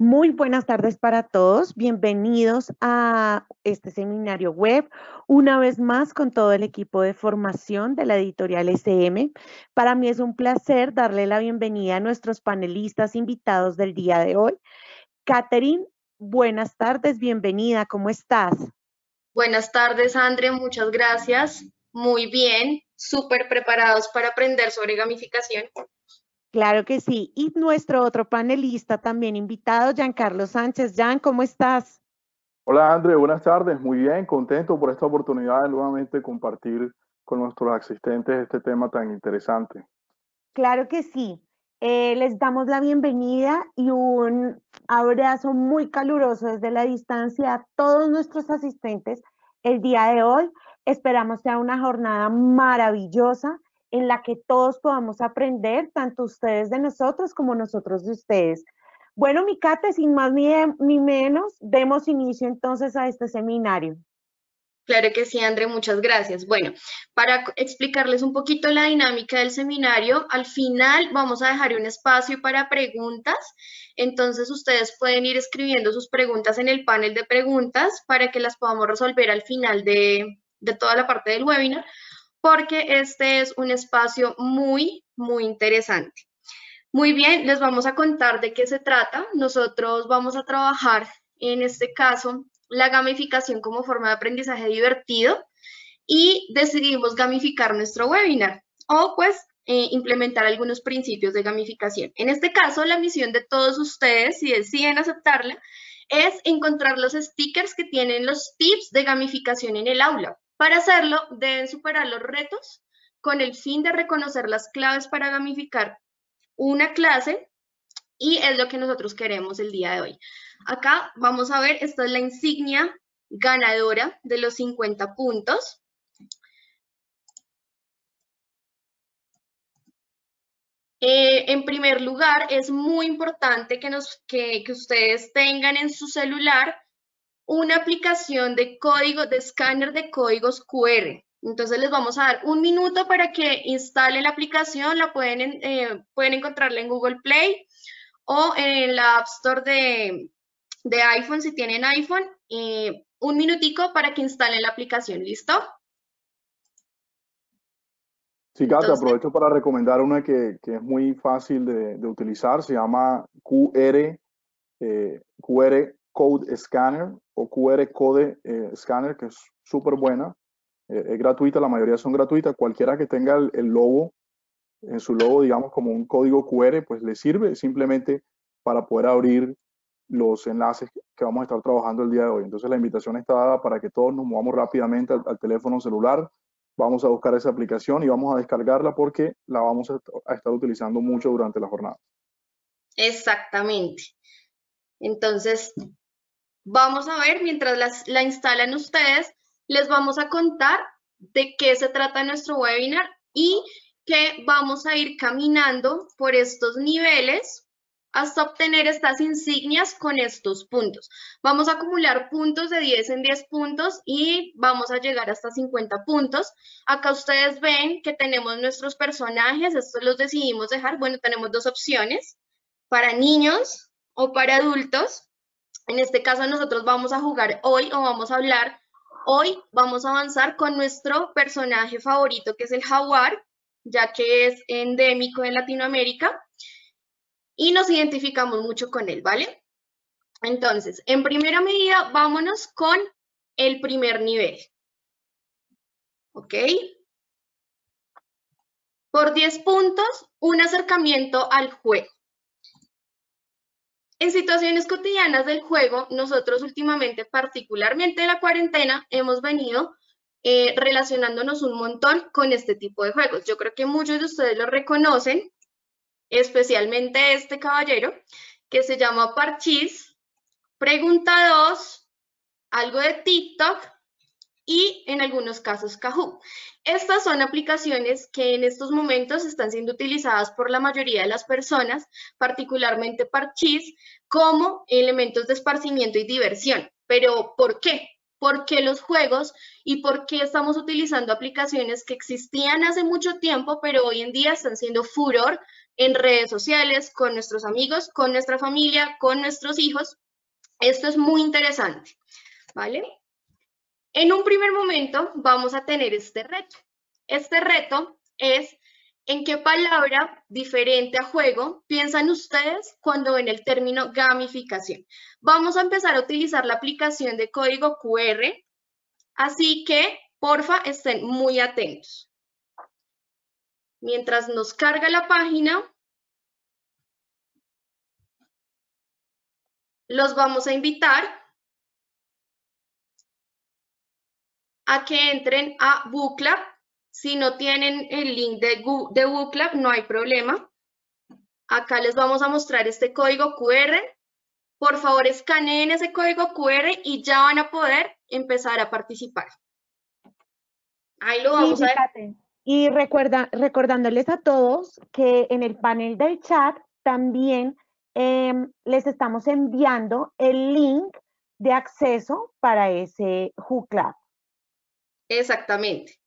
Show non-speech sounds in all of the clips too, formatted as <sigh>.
Muy buenas tardes para todos. Bienvenidos a este seminario web, una vez más con todo el equipo de formación de la editorial SM. Para mí es un placer darle la bienvenida a nuestros panelistas invitados del día de hoy. Catherine, buenas tardes, bienvenida, ¿cómo estás? Buenas tardes, André, muchas gracias. Muy bien, súper preparados para aprender sobre gamificación. Claro que sí. Y nuestro otro panelista también invitado, Giancarlo Sánchez. Jan, ¿cómo estás? Hola, André. Buenas tardes. Muy bien, contento por esta oportunidad de nuevamente compartir con nuestros asistentes este tema tan interesante. Claro que sí. Eh, les damos la bienvenida y un abrazo muy caluroso desde la distancia a todos nuestros asistentes el día de hoy. Esperamos sea una jornada maravillosa en la que todos podamos aprender, tanto ustedes de nosotros como nosotros de ustedes. Bueno, mi Cate, sin más ni, ni menos, demos inicio entonces a este seminario. Claro que sí, André, muchas gracias. Bueno, para explicarles un poquito la dinámica del seminario, al final vamos a dejar un espacio para preguntas. Entonces, ustedes pueden ir escribiendo sus preguntas en el panel de preguntas para que las podamos resolver al final de, de toda la parte del webinar porque este es un espacio muy, muy interesante. Muy bien, les vamos a contar de qué se trata. Nosotros vamos a trabajar, en este caso, la gamificación como forma de aprendizaje divertido y decidimos gamificar nuestro webinar o pues eh, implementar algunos principios de gamificación. En este caso, la misión de todos ustedes, si deciden aceptarla, es encontrar los stickers que tienen los tips de gamificación en el aula. Para hacerlo, deben superar los retos con el fin de reconocer las claves para gamificar una clase y es lo que nosotros queremos el día de hoy. Acá vamos a ver, esta es la insignia ganadora de los 50 puntos. Eh, en primer lugar, es muy importante que, nos, que ustedes tengan en su celular una aplicación de código, de escáner de códigos QR. Entonces les vamos a dar un minuto para que instalen la aplicación, la pueden, eh, pueden encontrarla en Google Play o en la App Store de, iPhone si tienen iPhone. Eh, un minutico para que instalen la aplicación, ¿listo? Sí, Cata, aprovecho para recomendar una que, es muy fácil de, utilizar, se llama QR, eh, QR Code Scanner o QR Code eh, Scanner, que es súper buena. Eh, es gratuita, la mayoría son gratuitas. Cualquiera que tenga el, logo, en su logo, digamos, como un código QR, pues le sirve simplemente para poder abrir los enlaces que vamos a estar trabajando el día de hoy. Entonces la invitación está dada para que todos nos movamos rápidamente al, teléfono celular, vamos a buscar esa aplicación y vamos a descargarla porque la vamos a estar utilizando mucho durante la jornada. Exactamente. Entonces, Vamos a ver, mientras la instalan ustedes, les vamos a contar de qué se trata nuestro webinar y que vamos a ir caminando por estos niveles hasta obtener estas insignias con estos puntos. Vamos a acumular puntos de 10 en 10 puntos y vamos a llegar hasta 50 puntos. Acá ustedes ven que tenemos nuestros personajes, estos los decidimos dejar. Bueno, tenemos dos opciones, para niños o para adultos. En este caso nosotros vamos a jugar hoy o vamos a hablar hoy, vamos a avanzar con nuestro personaje favorito que es el jaguar, ya que es endémico en Latinoamérica y nos identificamos mucho con él, ¿vale? Entonces, en primera medida, vámonos con el primer nivel. ¿Ok? Por 10 puntos, un acercamiento al juego. En situaciones cotidianas del juego, nosotros últimamente, particularmente en la cuarentena, hemos venido eh, relacionándonos un montón con este tipo de juegos. Yo creo que muchos de ustedes lo reconocen, especialmente este caballero, que se llama Parchís, Pregunta 2, algo de TikTok y en algunos casos Kahoot. Estas son aplicaciones que en estos momentos están siendo utilizadas por la mayoría de las personas, particularmente Parchís, como elementos de esparcimiento y diversión. Pero ¿por qué? ¿Por qué los juegos y por qué estamos utilizando aplicaciones que existían hace mucho tiempo, pero hoy en día están siendo furor en redes sociales, con nuestros amigos, con nuestra familia, con nuestros hijos. Esto es muy interesante, ¿vale? En un primer momento vamos a tener este reto. Este reto es en qué palabra diferente a juego piensan ustedes cuando ven el término gamificación. Vamos a empezar a utilizar la aplicación de código QR, así que porfa estén muy atentos. Mientras nos carga la página, los vamos a invitar a que entren a Bookla. Si no tienen el link de, de no hay problema. Acá les vamos a mostrar este código QR. Por favor, escaneen ese código QR y ya van a poder empezar a participar. Ahí lo vamos a ver. Y recuerda, recordándoles a todos que en el panel del chat también em, les estamos enviando el link de acceso para ese Club. Exactamente.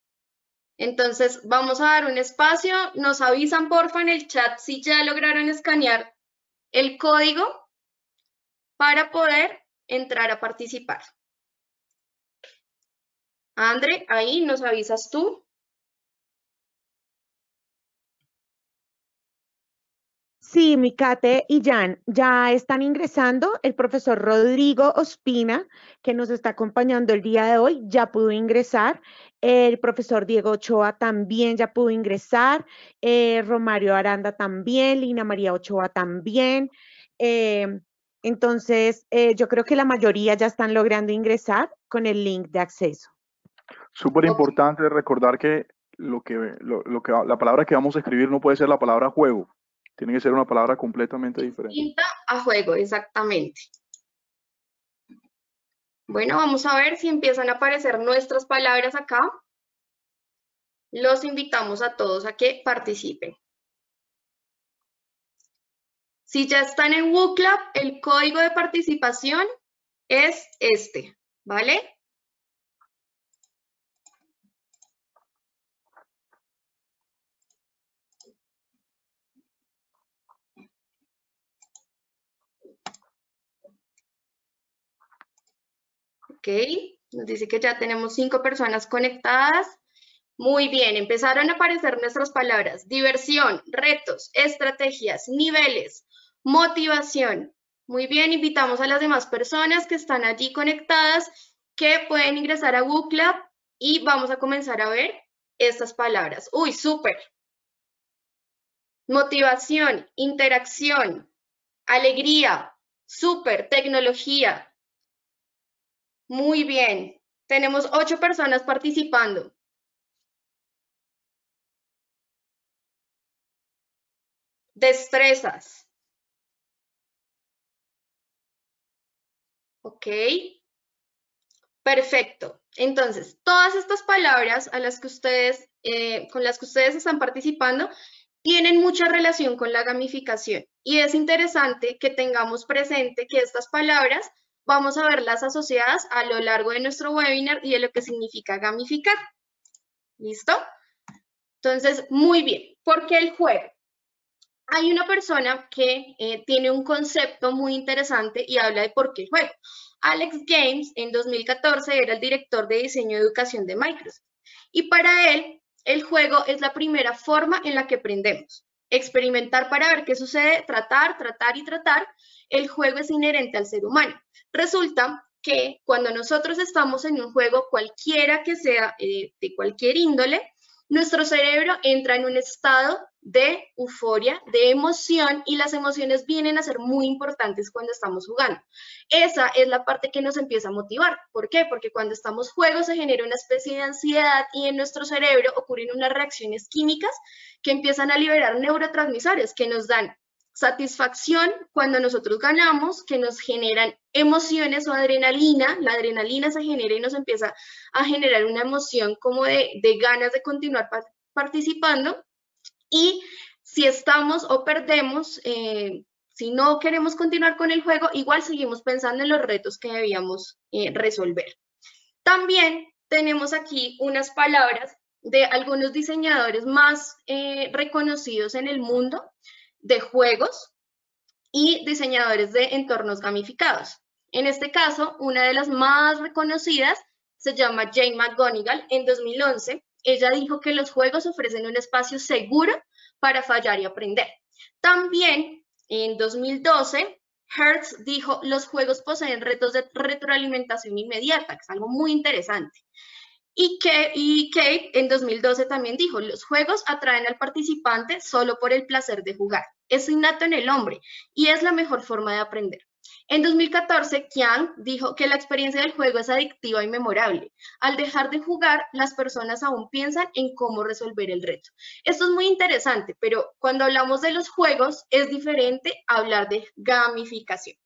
Entonces, vamos a dar un espacio. Nos avisan, porfa, en el chat si ya lograron escanear el código para poder entrar a participar. Andre, ahí nos avisas tú. Sí, Mikate y Jan, ya están ingresando. El profesor Rodrigo Ospina, que nos está acompañando el día de hoy, ya pudo ingresar. El profesor Diego Ochoa también ya pudo ingresar. Eh, Romario Aranda también. Lina María Ochoa también. Eh, entonces, eh, yo creo que la mayoría ya están logrando ingresar con el link de acceso. Súper importante recordar que, lo que, lo que la palabra que vamos a escribir no puede ser la palabra juego tiene que ser una palabra completamente diferente. Distinta a juego, exactamente. Bueno, vamos a ver si empiezan a aparecer nuestras palabras acá. Los invitamos a todos a que participen. Si ya están en WooClub, el código de participación es este, ¿vale? Ok, nos dice que ya tenemos cinco personas conectadas. Muy bien, empezaron a aparecer nuestras palabras. Diversión, retos, estrategias, niveles, motivación. Muy bien, invitamos a las demás personas que están allí conectadas que pueden ingresar a Google y vamos a comenzar a ver estas palabras. Uy, súper. Motivación, interacción, alegría, súper, tecnología, muy bien. Tenemos ocho personas participando. Destrezas. Ok. Perfecto. Entonces, todas estas palabras a las que ustedes, eh, con las que ustedes están participando tienen mucha relación con la gamificación. Y es interesante que tengamos presente que estas palabras vamos a verlas asociadas a lo largo de nuestro webinar y de lo que significa gamificar. ¿Listo? Entonces, muy bien. ¿Por qué el juego? Hay una persona que eh, tiene un concepto muy interesante y habla de por qué el juego. Alex Games en 2014 era el director de diseño de educación de Microsoft. Y para él, el juego es la primera forma en la que aprendemos. Experimentar para ver qué sucede, tratar, tratar y tratar. El juego es inherente al ser humano. Resulta que cuando nosotros estamos en un juego, cualquiera que sea eh, de cualquier índole, nuestro cerebro entra en un estado de euforia, de emoción, y las emociones vienen a ser muy importantes cuando estamos jugando. Esa es la parte que nos empieza a motivar. ¿Por qué? Porque cuando estamos juegos se genera una especie de ansiedad y en nuestro cerebro ocurren unas reacciones químicas que empiezan a liberar neurotransmisores que nos dan satisfacción cuando nosotros ganamos, que nos generan emociones o adrenalina. La adrenalina se genera y nos empieza a generar una emoción como de, ganas de continuar participando. Y si estamos o perdemos, eh, si no queremos continuar con el juego, igual seguimos pensando en los retos que debíamos eh, resolver. También tenemos aquí unas palabras de algunos diseñadores más eh, reconocidos en el mundo de juegos y diseñadores de entornos gamificados. En este caso, una de las más reconocidas se llama Jane McGonigal en 2011. Ella dijo que los juegos ofrecen un espacio seguro para fallar y aprender. También en 2012, Hertz dijo, los juegos poseen retos de retroalimentación inmediata, que es algo muy interesante. Y, y Kate en 2012 también dijo, los juegos atraen al participante solo por el placer de jugar. Es innato en el hombre y es la mejor forma de aprender. En 2014, Kian dijo que la experiencia del juego es adictiva y memorable. Al dejar de jugar, las personas aún piensan en cómo resolver el reto. Esto es muy interesante, pero cuando hablamos de los juegos es diferente hablar de gamificación.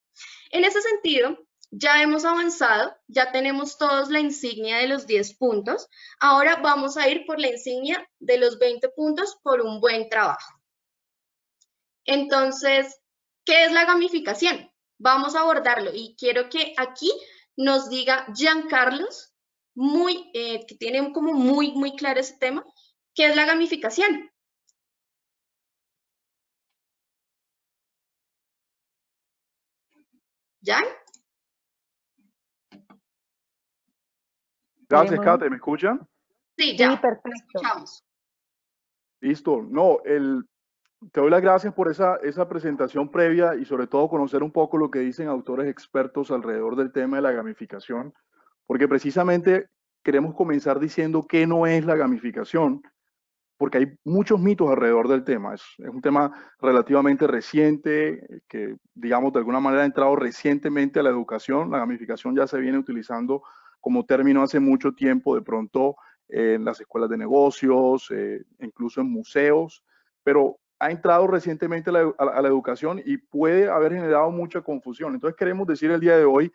En ese sentido, ya hemos avanzado, ya tenemos todos la insignia de los 10 puntos. Ahora vamos a ir por la insignia de los 20 puntos por un buen trabajo. Entonces, ¿qué es la gamificación? Vamos a abordarlo y quiero que aquí nos diga Carlos, muy, eh, que tiene como muy, muy claro ese tema, ¿qué es la gamificación? ¿Jan? Gracias, Kate. ¿Me escuchan? Sí, ya. Sí, perfecto. Listo. No, el, te doy las gracias por esa, esa presentación previa y sobre todo conocer un poco lo que dicen autores expertos alrededor del tema de la gamificación, porque precisamente queremos comenzar diciendo qué no es la gamificación, porque hay muchos mitos alrededor del tema. Es, es, un tema relativamente reciente, que digamos de alguna manera ha entrado recientemente a la educación. La gamificación ya se viene utilizando como término hace mucho tiempo, de pronto en las escuelas de negocios, eh, incluso en museos, pero ha entrado recientemente a la, educación y puede haber generado mucha confusión. Entonces queremos decir el día de hoy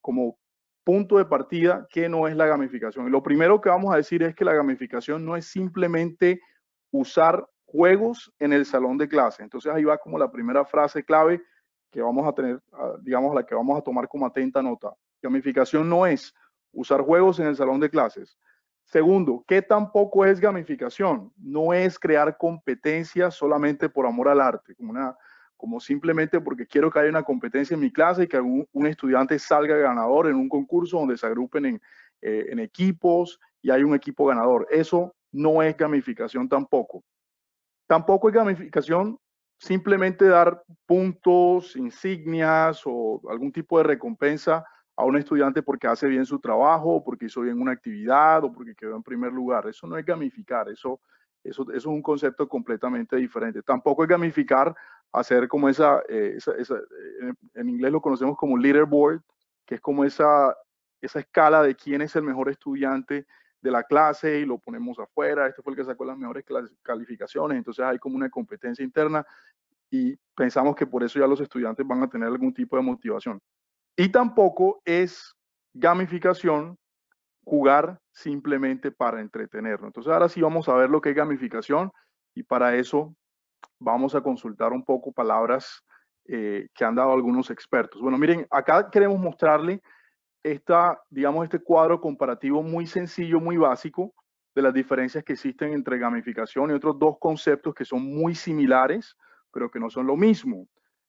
como punto de partida que no es la gamificación. Y lo primero que vamos a decir es que la gamificación no es simplemente usar juegos en el salón de clase. Entonces ahí va como la primera frase clave que vamos a tener, digamos, la que vamos a tomar como atenta nota. Gamificación no es usar juegos en el salón de clases. Segundo, ¿qué tampoco es gamificación? No es crear competencias solamente por amor al arte, como simplemente porque quiero que haya una competencia en mi clase y que un, estudiante salga ganador en un concurso donde se agrupen en, eh, en equipos y hay un equipo ganador. Eso no es gamificación tampoco. Tampoco es gamificación simplemente dar puntos, insignias o algún tipo de recompensa a un estudiante porque hace bien su trabajo, porque hizo bien una actividad o porque quedó en primer lugar. Eso no es gamificar, eso, es un concepto completamente diferente. Tampoco es gamificar hacer como esa, eh, en, inglés lo conocemos como leaderboard, que es como esa, esa escala de quién es el mejor estudiante de la clase y lo ponemos afuera, este fue el que sacó las mejores calificaciones, entonces hay como una competencia interna y pensamos que por eso ya los estudiantes van a tener algún tipo de motivación. Y tampoco es gamificación jugar simplemente para entretenernos. Entonces ahora sí vamos a ver lo que es gamificación y para eso vamos a consultar un poco palabras eh, que han dado algunos expertos. Bueno, miren, acá queremos mostrarle esta, digamos, este cuadro comparativo muy sencillo, muy básico de las diferencias que existen entre gamificación y otros dos conceptos que son muy similares, pero que no son lo mismo.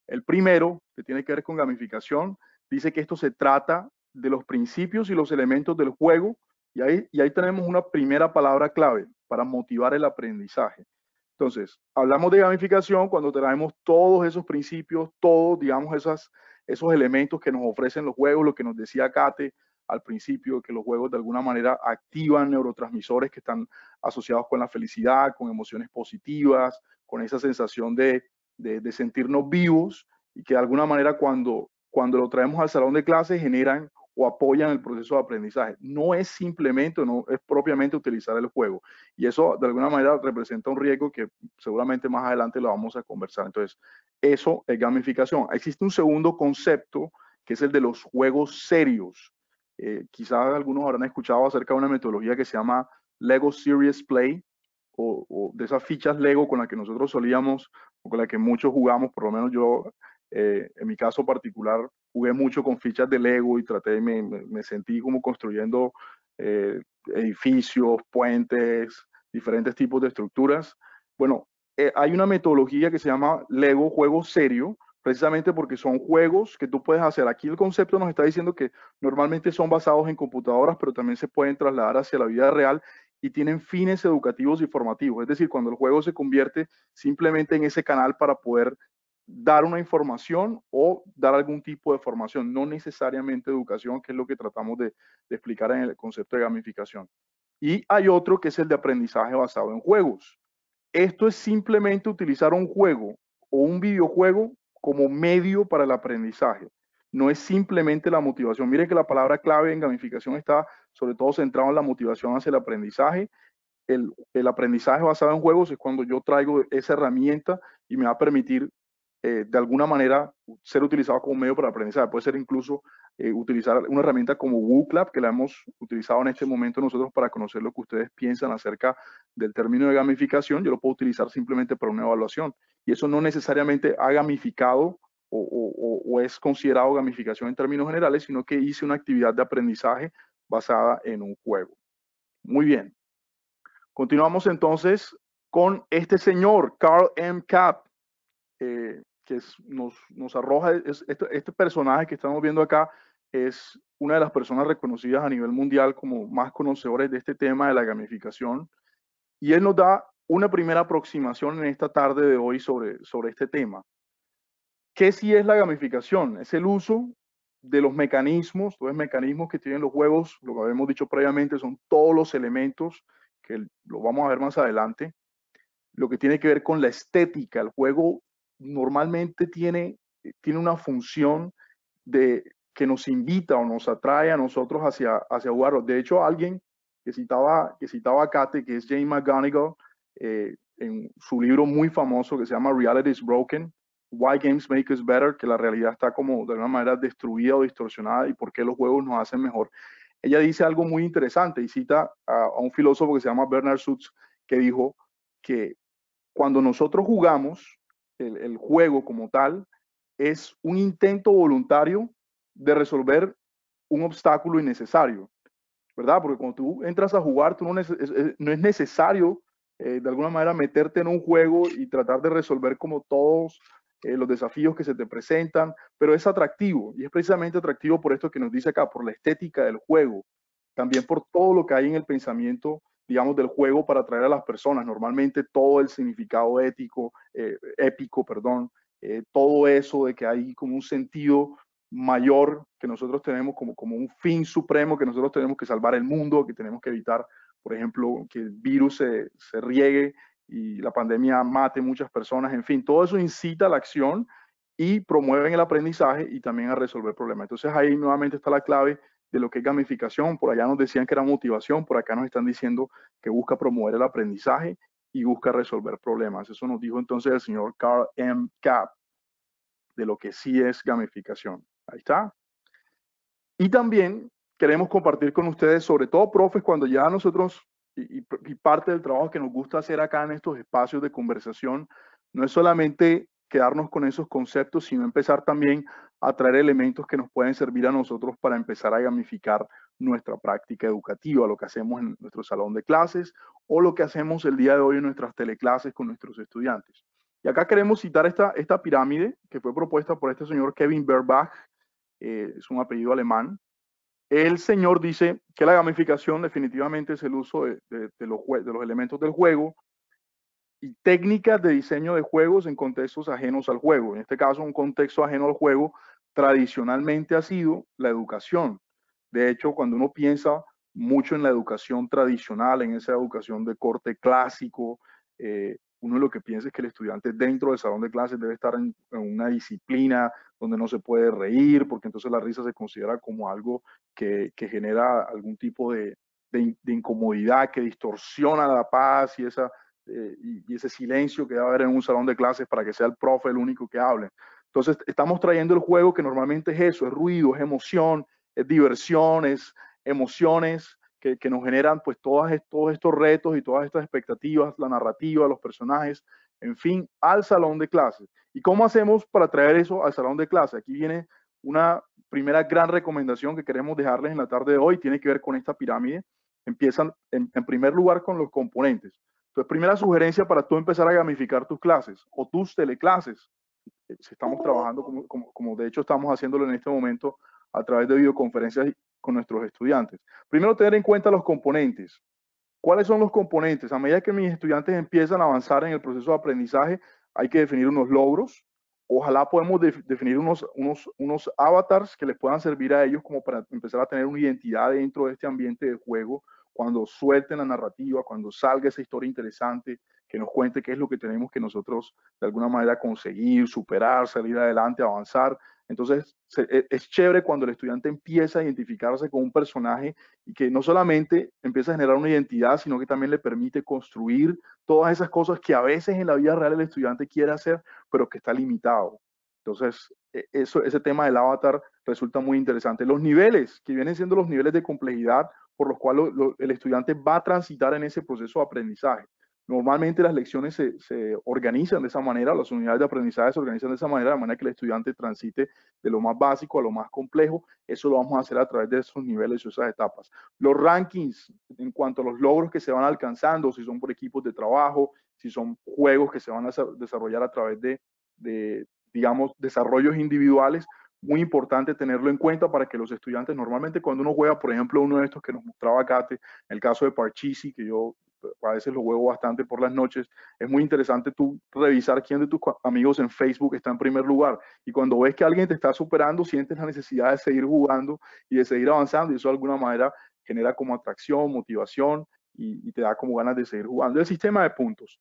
El primero, que tiene que ver con gamificación, dice que esto se trata de los principios y los elementos del juego y ahí, y ahí tenemos una primera palabra clave para motivar el aprendizaje. Entonces, hablamos de gamificación cuando traemos todos esos principios, todos, digamos, esas, esos elementos que nos ofrecen los juegos, lo que nos decía Kate al principio, que los juegos de alguna manera activan neurotransmisores que están asociados con la felicidad, con emociones positivas, con esa sensación de, de, de sentirnos vivos y que de alguna manera cuando cuando lo traemos al salón de clases generan o apoyan el proceso de aprendizaje. No es simplemente, no es propiamente utilizar el juego. Y eso de alguna manera representa un riesgo que seguramente más adelante lo vamos a conversar. Entonces, eso es gamificación. Existe un segundo concepto que es el de los juegos serios. Eh, quizás algunos habrán escuchado acerca de una metodología que se llama Lego Serious Play o, o de esas fichas Lego con las que nosotros solíamos o con las que muchos jugamos, por lo menos yo eh, en mi caso particular, jugué mucho con fichas de Lego y traté, me, me sentí como construyendo eh, edificios, puentes, diferentes tipos de estructuras. Bueno, eh, hay una metodología que se llama Lego Juego Serio, precisamente porque son juegos que tú puedes hacer. Aquí el concepto nos está diciendo que normalmente son basados en computadoras, pero también se pueden trasladar hacia la vida real y tienen fines educativos y formativos. Es decir, cuando el juego se convierte simplemente en ese canal para poder dar una información o dar algún tipo de formación, no necesariamente educación, que es lo que tratamos de, explicar en el concepto de gamificación. Y hay otro que es el de aprendizaje basado en juegos. Esto es simplemente utilizar un juego o un videojuego como medio para el aprendizaje. No es simplemente la motivación. Miren que la palabra clave en gamificación está sobre todo centrado en la motivación hacia el aprendizaje. El aprendizaje basado en juegos es cuando yo traigo esa herramienta y me va a permitir eh, de alguna manera ser utilizado como medio para aprendizaje. Puede ser incluso eh, utilizar una herramienta como WooClap, que la hemos utilizado en este momento nosotros para conocer lo que ustedes piensan acerca del término de gamificación. Yo lo puedo utilizar simplemente para una evaluación. Y eso no necesariamente ha gamificado o, o es considerado gamificación en términos generales, sino que hice una actividad de aprendizaje basada en un juego. Muy bien. Continuamos entonces con este señor, Carl M. Kapp. Eh, que nos, nos, arroja, este, este, personaje que estamos viendo acá es una de las personas reconocidas a nivel mundial como más conocedores de este tema de la gamificación. Y él nos da una primera aproximación en esta tarde de hoy sobre, sobre este tema. ¿Qué sí es la gamificación? Es el uso de los mecanismos, los mecanismos que tienen los juegos, lo que habíamos dicho previamente, son todos los elementos que lo vamos a ver más adelante. Lo que tiene que ver con la estética, el juego normalmente tiene, tiene una función de que nos invita o nos atrae a nosotros hacia, hacia jugarlo. De hecho, alguien que citaba, que citaba a Kate, que es Jane McGonigal, eh, en su libro muy famoso que se llama Reality is Broken, Why Games Make Us Better, que la realidad está como de alguna manera destruida o distorsionada y por qué los juegos nos hacen mejor. Ella dice algo muy interesante y cita a, a un filósofo que se llama Bernard Sutz, que dijo que cuando nosotros jugamos, el, juego como tal, es un intento voluntario de resolver un obstáculo innecesario, ¿verdad? Porque cuando tú entras a jugar, tú no, es, necesario eh, de alguna manera meterte en un juego y tratar de resolver como todos eh, los desafíos que se te presentan, pero es atractivo y es precisamente atractivo por esto que nos dice acá, por la estética del juego, también por todo lo que hay en el pensamiento digamos, del juego para atraer a las personas. Normalmente todo el significado ético, eh, épico, perdón, eh, todo eso de que hay como un sentido mayor que nosotros tenemos como, como un fin supremo, que nosotros tenemos que salvar el mundo, que tenemos que evitar, por ejemplo, que el virus se, se riegue y la pandemia mate muchas personas, en fin, todo eso incita a la acción y promueven el aprendizaje y también a resolver problemas. Entonces ahí nuevamente está la clave de lo que es gamificación. Por allá nos decían que era motivación, por acá nos están diciendo que busca promover el aprendizaje y busca resolver problemas. Eso nos dijo entonces el señor Carl M. Kapp de lo que sí es gamificación. Ahí está. Y también queremos compartir con ustedes, sobre todo profes, cuando ya nosotros, y, y parte del trabajo que nos gusta hacer acá en estos espacios de conversación, no es solamente quedarnos con esos conceptos, sino empezar también a traer elementos que nos pueden servir a nosotros para empezar a gamificar nuestra práctica educativa, lo que hacemos en nuestro salón de clases o lo que hacemos el día de hoy en nuestras teleclases con nuestros estudiantes. Y acá queremos citar esta, esta pirámide que fue propuesta por este señor Kevin Berbach, eh, es un apellido alemán. El señor dice que la gamificación definitivamente es el uso de, los, de los elementos del juego y técnicas de diseño de juegos en contextos ajenos al juego. En este caso, un contexto ajeno al juego tradicionalmente ha sido la educación. De hecho, cuando uno piensa mucho en la educación tradicional, en esa educación de corte clásico, eh, uno lo que piensa es que el estudiante dentro del salón de clases debe estar en, una disciplina donde no se puede reír, porque entonces la risa se considera como algo que, genera algún tipo de, incomodidad, que distorsiona la paz y esa eh, y, ese silencio que a haber en un salón de clases para que sea el profe el único que hable. Entonces, estamos trayendo el juego que normalmente es eso, es ruido, es emoción, es diversión, es emociones que, nos generan pues todos estos retos y todas estas expectativas, la narrativa, los personajes, en fin, al salón de clases. ¿Y cómo hacemos para traer eso al salón de clases? Aquí viene una primera gran recomendación que queremos dejarles en la tarde de hoy, tiene que ver con esta pirámide. empiezan en, primer lugar con los componentes. Entonces, primera sugerencia para tú empezar a gamificar tus clases o tus teleclases. Estamos trabajando como, como, de hecho estamos haciéndolo en este momento a través de videoconferencias con nuestros estudiantes. Primero, tener en cuenta los componentes. ¿Cuáles son los componentes? A medida que mis estudiantes empiezan a avanzar en el proceso de aprendizaje, hay que definir unos logros, ojalá podamos definir unos, unos, unos avatars que les puedan servir a ellos como para empezar a tener una identidad dentro de este ambiente de juego, cuando suelten la narrativa, cuando salga esa historia interesante, que nos cuente qué es lo que tenemos que nosotros de alguna manera conseguir, superar, salir adelante, avanzar. Entonces, e, es chévere cuando el estudiante empieza a identificarse con un personaje y que no solamente empieza a generar una identidad, sino que también le permite construir todas esas cosas que a veces en la vida real el estudiante quiere hacer, pero que está limitado. Entonces, e, eso, ese tema del avatar resulta muy interesante. Los niveles, que vienen siendo los niveles de complejidad por los cuales el estudiante va a transitar en ese proceso de aprendizaje. Normalmente las lecciones se, organizan de esa manera, las unidades de aprendizaje se organizan de esa manera, de manera que el estudiante transite de lo más básico a lo más complejo. Eso lo vamos a hacer a través de esos niveles y esas etapas. Los rankings en cuanto a los logros que se van alcanzando, si son por equipos de trabajo, si son juegos que se van a desarrollar a través de digamos, desarrollos individuales, muy importante tenerlo en cuenta para que los estudiantes, normalmente cuando uno juega, por ejemplo, uno de estos que nos mostraba Kate, el caso de Parchisi, que yo a veces lo juego bastante por las noches, es muy interesante tú revisar quién de tus amigos en Facebook está en primer lugar. Y cuando ves que alguien te está superando, sientes la necesidad de seguir jugando y de seguir avanzando. Y eso de alguna manera genera como atracción, motivación y, te da como ganas de seguir jugando. El sistema de puntos,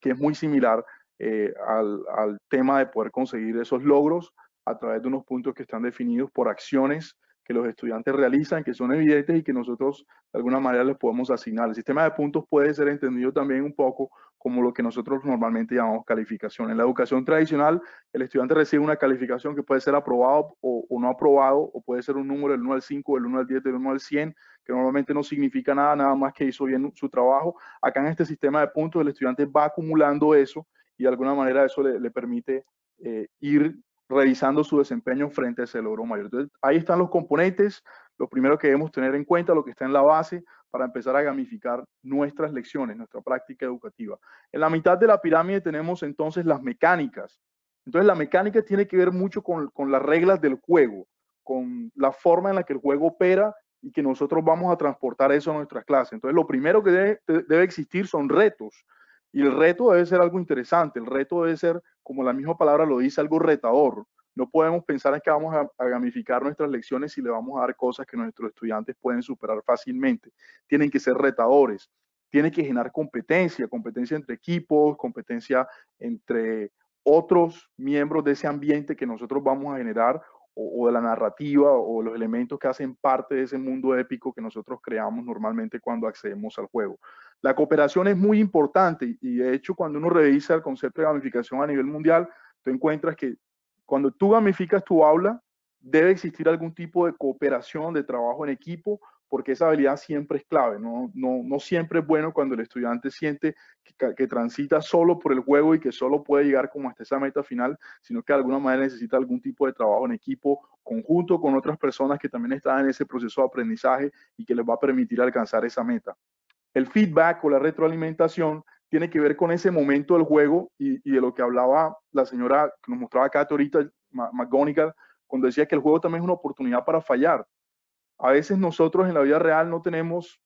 que es muy similar eh, al, al tema de poder conseguir esos logros a través de unos puntos que están definidos por acciones que los estudiantes realizan, que son evidentes y que nosotros de alguna manera les podemos asignar. El sistema de puntos puede ser entendido también un poco como lo que nosotros normalmente llamamos calificación. En la educación tradicional, el estudiante recibe una calificación que puede ser aprobado o, no aprobado, o puede ser un número del 1 al 5, del 1 al 10, del 1 al 100, que normalmente no significa nada, nada más que hizo bien su trabajo. Acá en este sistema de puntos, el estudiante va acumulando eso y de alguna manera eso le, permite eh, ir revisando su desempeño frente a ese logro mayor. Entonces, ahí están los componentes, lo primero que debemos tener en cuenta, lo que está en la base para empezar a gamificar nuestras lecciones, nuestra práctica educativa. En la mitad de la pirámide tenemos entonces las mecánicas. Entonces, la mecánica tiene que ver mucho con, las reglas del juego, con la forma en la que el juego opera y que nosotros vamos a transportar eso a nuestras clases. Entonces, lo primero que debe, debe existir son retos. Y el reto debe ser algo interesante, el reto debe ser, como la misma palabra lo dice, algo retador. No podemos pensar en que vamos a, gamificar nuestras lecciones y le vamos a dar cosas que nuestros estudiantes pueden superar fácilmente. Tienen que ser retadores, tiene que generar competencia, competencia entre equipos, competencia entre otros miembros de ese ambiente que nosotros vamos a generar o, de la narrativa o los elementos que hacen parte de ese mundo épico que nosotros creamos normalmente cuando accedemos al juego. La cooperación es muy importante y de hecho cuando uno revisa el concepto de gamificación a nivel mundial, tú encuentras que cuando tú gamificas tu aula, debe existir algún tipo de cooperación, de trabajo en equipo, porque esa habilidad siempre es clave. No, no, no siempre es bueno cuando el estudiante siente que, transita solo por el juego y que solo puede llegar como hasta esa meta final, sino que de alguna manera necesita algún tipo de trabajo en equipo conjunto con otras personas que también están en ese proceso de aprendizaje y que les va a permitir alcanzar esa meta. El feedback o la retroalimentación tiene que ver con ese momento del juego y, de lo que hablaba la señora que nos mostraba acá ahorita, McGonigal, cuando decía que el juego también es una oportunidad para fallar. A veces nosotros en la vida real no tenemos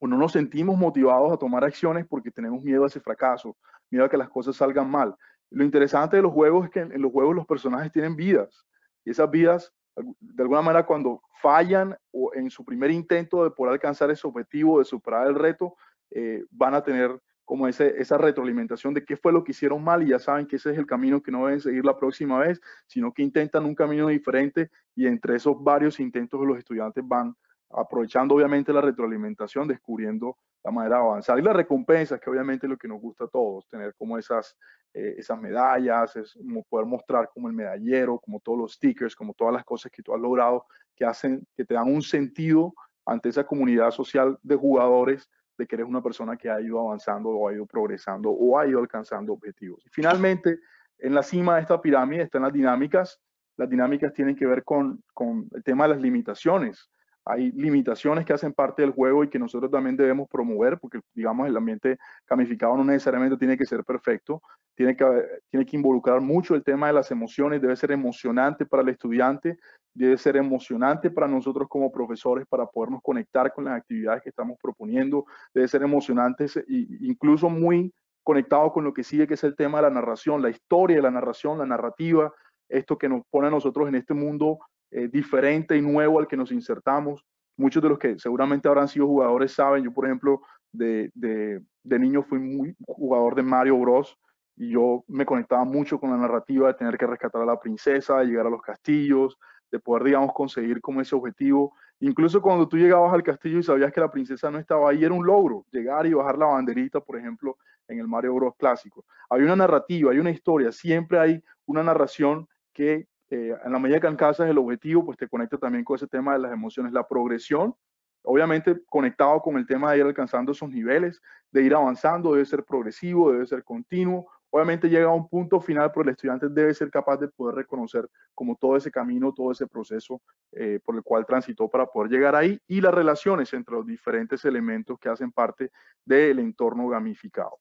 o no nos sentimos motivados a tomar acciones porque tenemos miedo a ese fracaso, miedo a que las cosas salgan mal. Lo interesante de los juegos es que en los juegos los personajes tienen vidas y esas vidas de alguna manera cuando fallan o en su primer intento de poder alcanzar ese objetivo, de superar el reto, eh, van a tener como ese, esa retroalimentación de qué fue lo que hicieron mal y ya saben que ese es el camino que no deben seguir la próxima vez, sino que intentan un camino diferente y entre esos varios intentos los estudiantes van aprovechando obviamente la retroalimentación, descubriendo la manera de avanzar. Y las recompensas, que obviamente es lo que nos gusta a todos, tener como esas, eh, esas medallas, es poder mostrar como el medallero, como todos los stickers, como todas las cosas que tú has logrado, que hacen, que te dan un sentido ante esa comunidad social de jugadores de que eres una persona que ha ido avanzando o ha ido progresando o ha ido alcanzando objetivos. Y finalmente, en la cima de esta pirámide están las dinámicas. Las dinámicas tienen que ver con, con el tema de las limitaciones. Hay limitaciones que hacen parte del juego y que nosotros también debemos promover, porque digamos el ambiente gamificado no necesariamente tiene que ser perfecto, tiene que, tiene que involucrar mucho el tema de las emociones, debe ser emocionante para el estudiante, debe ser emocionante para nosotros como profesores para podernos conectar con las actividades que estamos proponiendo, debe ser emocionante e incluso muy conectado con lo que sigue, que es el tema de la narración, la historia de la narración, la narrativa, esto que nos pone a nosotros en este mundo eh, diferente y nuevo al que nos insertamos. Muchos de los que seguramente habrán sido jugadores saben, yo por ejemplo de, de, de niño fui muy jugador de Mario Bros y yo me conectaba mucho con la narrativa de tener que rescatar a la princesa, de llegar a los castillos, de poder, digamos, conseguir como ese objetivo. Incluso cuando tú llegabas al castillo y sabías que la princesa no estaba ahí, era un logro llegar y bajar la banderita, por ejemplo, en el Mario Bros clásico. Hay una narrativa, hay una historia, siempre hay una narración que eh, en la medida que alcanzas el objetivo, pues te conecta también con ese tema de las emociones, la progresión, obviamente conectado con el tema de ir alcanzando esos niveles, de ir avanzando, debe ser progresivo, debe ser continuo. Obviamente llega a un punto final, pero el estudiante debe ser capaz de poder reconocer como todo ese camino, todo ese proceso eh, por el cual transitó para poder llegar ahí y las relaciones entre los diferentes elementos que hacen parte del entorno gamificado.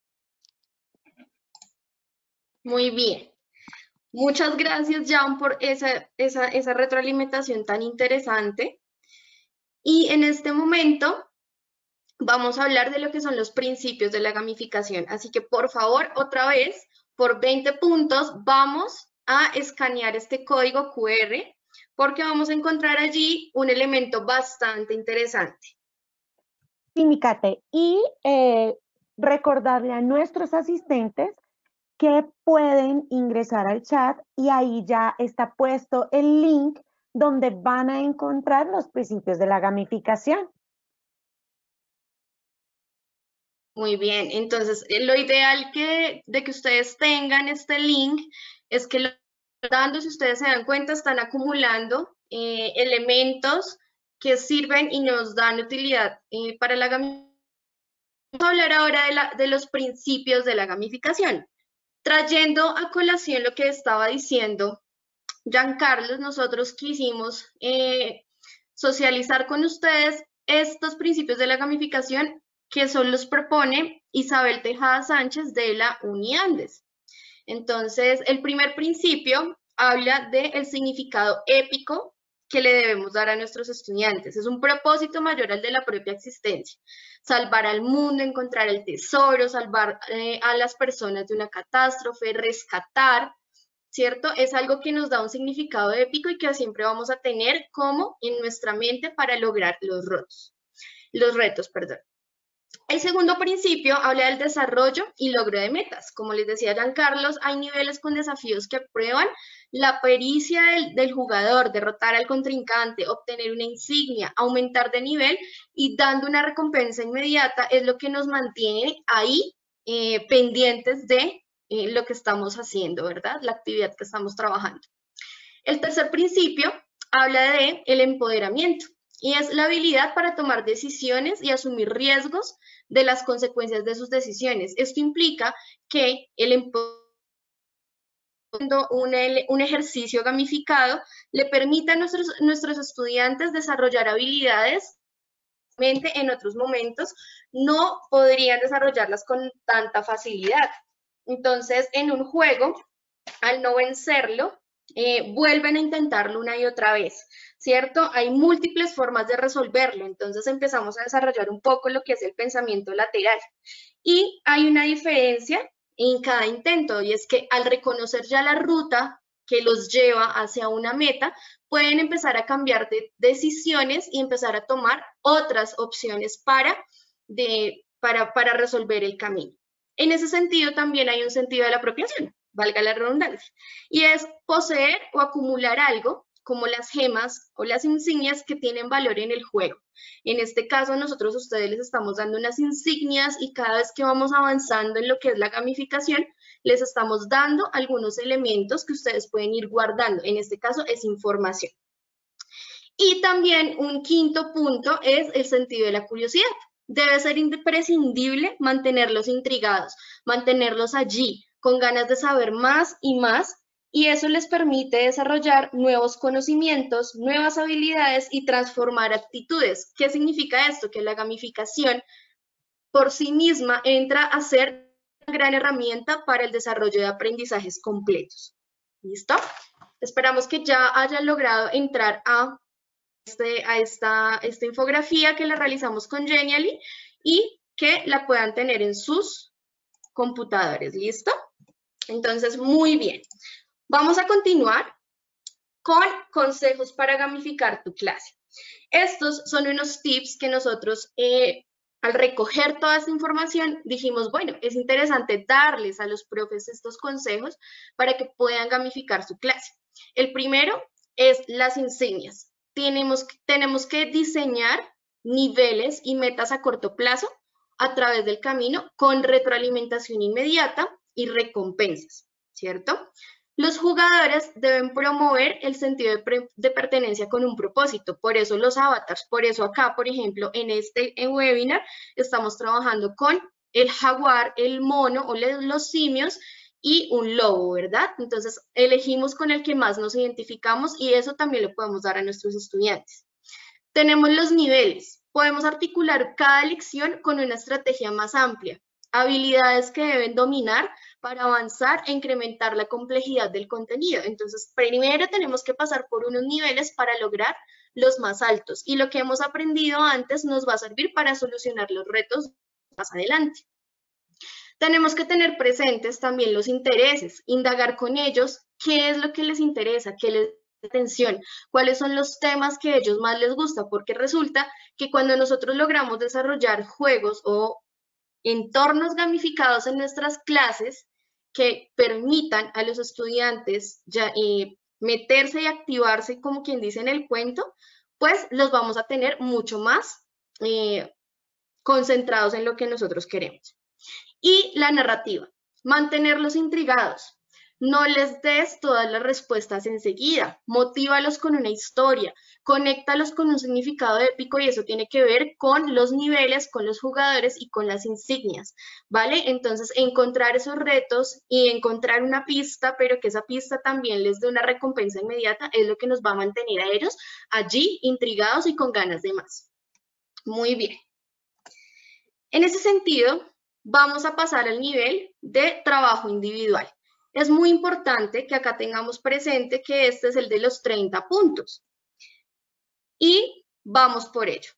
Muy bien. Muchas gracias, Jan, por esa, esa, retroalimentación tan interesante. Y en este momento vamos a hablar de lo que son los principios de la gamificación. Así que, por favor, otra vez, por 20 puntos, vamos a escanear este código QR porque vamos a encontrar allí un elemento bastante interesante. Sí, Micate. Y eh, recordarle a nuestros asistentes que pueden ingresar al chat y ahí ya está puesto el link donde van a encontrar los principios de la gamificación. Muy bien, entonces eh, lo ideal que, de que ustedes tengan este link es que dando, si ustedes se dan cuenta, están acumulando eh, elementos que sirven y nos dan utilidad eh, para la gamificación. Vamos a hablar ahora de, de los principios de la gamificación. Trayendo a colación lo que estaba diciendo Carlos, nosotros quisimos eh, socializar con ustedes estos principios de la gamificación que son los propone Isabel Tejada Sánchez de la UNIANDES. Entonces, el primer principio habla del significado épico que le debemos dar a nuestros estudiantes. Es un propósito mayor al de la propia existencia. Salvar al mundo, encontrar el tesoro, salvar eh, a las personas de una catástrofe, rescatar, ¿cierto? Es algo que nos da un significado épico y que siempre vamos a tener como en nuestra mente para lograr los retos. Los retos, perdón. El segundo principio habla del desarrollo y logro de metas. Como les decía Carlos, hay niveles con desafíos que prueban la pericia del, jugador, derrotar al contrincante, obtener una insignia, aumentar de nivel y dando una recompensa inmediata es lo que nos mantiene ahí eh, pendientes de eh, lo que estamos haciendo, ¿verdad? La actividad que estamos trabajando. El tercer principio habla de el empoderamiento y es la habilidad para tomar decisiones y asumir riesgos de las consecuencias de sus decisiones. Esto implica que el un, un ejercicio gamificado le permite a nuestros, nuestros estudiantes desarrollar habilidades en otros momentos no podrían desarrollarlas con tanta facilidad. Entonces, en un juego, al no vencerlo, eh, vuelven a intentarlo una y otra vez. ¿cierto? Hay múltiples formas de resolverlo, entonces empezamos a desarrollar un poco lo que es el pensamiento lateral. Y hay una diferencia en cada intento, y es que al reconocer ya la ruta que los lleva hacia una meta, pueden empezar a cambiar de decisiones y empezar a tomar otras opciones para, de, para, para resolver el camino. En ese sentido, también hay un sentido de la apropiación, valga la redundancia, y es poseer o acumular algo como las gemas o las insignias que tienen valor en el juego. En este caso, nosotros a ustedes les estamos dando unas insignias y cada vez que vamos avanzando en lo que es la gamificación, les estamos dando algunos elementos que ustedes pueden ir guardando. En este caso, es información. Y también un quinto punto es el sentido de la curiosidad. Debe ser imprescindible mantenerlos intrigados, mantenerlos allí, con ganas de saber más y más y eso les permite desarrollar nuevos conocimientos, nuevas habilidades y transformar actitudes. ¿Qué significa esto? Que la gamificación por sí misma entra a ser una gran herramienta para el desarrollo de aprendizajes completos. ¿Listo? Esperamos que ya hayan logrado entrar a, este, a esta, esta infografía que la realizamos con Genially y que la puedan tener en sus computadores. ¿Listo? Entonces, muy bien. Vamos a continuar con consejos para gamificar tu clase. Estos son unos tips que nosotros, eh, al recoger toda esta información, dijimos, bueno, es interesante darles a los profes estos consejos para que puedan gamificar su clase. El primero es las insignias. Tenemos, tenemos que diseñar niveles y metas a corto plazo a través del camino con retroalimentación inmediata y recompensas, ¿cierto? Los jugadores deben promover el sentido de, pertenencia con un propósito, por eso los avatars, por eso acá, por ejemplo, en este webinar estamos trabajando con el jaguar, el mono o los simios y un lobo, ¿verdad? Entonces, elegimos con el que más nos identificamos y eso también lo podemos dar a nuestros estudiantes. Tenemos los niveles. Podemos articular cada lección con una estrategia más amplia. Habilidades que deben dominar para avanzar e incrementar la complejidad del contenido. Entonces, primero tenemos que pasar por unos niveles para lograr los más altos y lo que hemos aprendido antes nos va a servir para solucionar los retos más adelante. Tenemos que tener presentes también los intereses, indagar con ellos qué es lo que les interesa, qué les atención, cuáles son los temas que a ellos más les gusta, porque resulta que cuando nosotros logramos desarrollar juegos o entornos gamificados en nuestras clases, que permitan a los estudiantes ya, eh, meterse y activarse, como quien dice en el cuento, pues los vamos a tener mucho más eh, concentrados en lo que nosotros queremos. Y la narrativa, mantenerlos intrigados, no les des todas las respuestas enseguida, motívalos con una historia, conéctalos con un significado épico y eso tiene que ver con los niveles, con los jugadores y con las insignias, ¿vale? Entonces, encontrar esos retos y encontrar una pista, pero que esa pista también les dé una recompensa inmediata, es lo que nos va a mantener a ellos allí intrigados y con ganas de más. Muy bien. En ese sentido, vamos a pasar al nivel de trabajo individual es muy importante que acá tengamos presente que este es el de los 30 puntos. Y vamos por ello.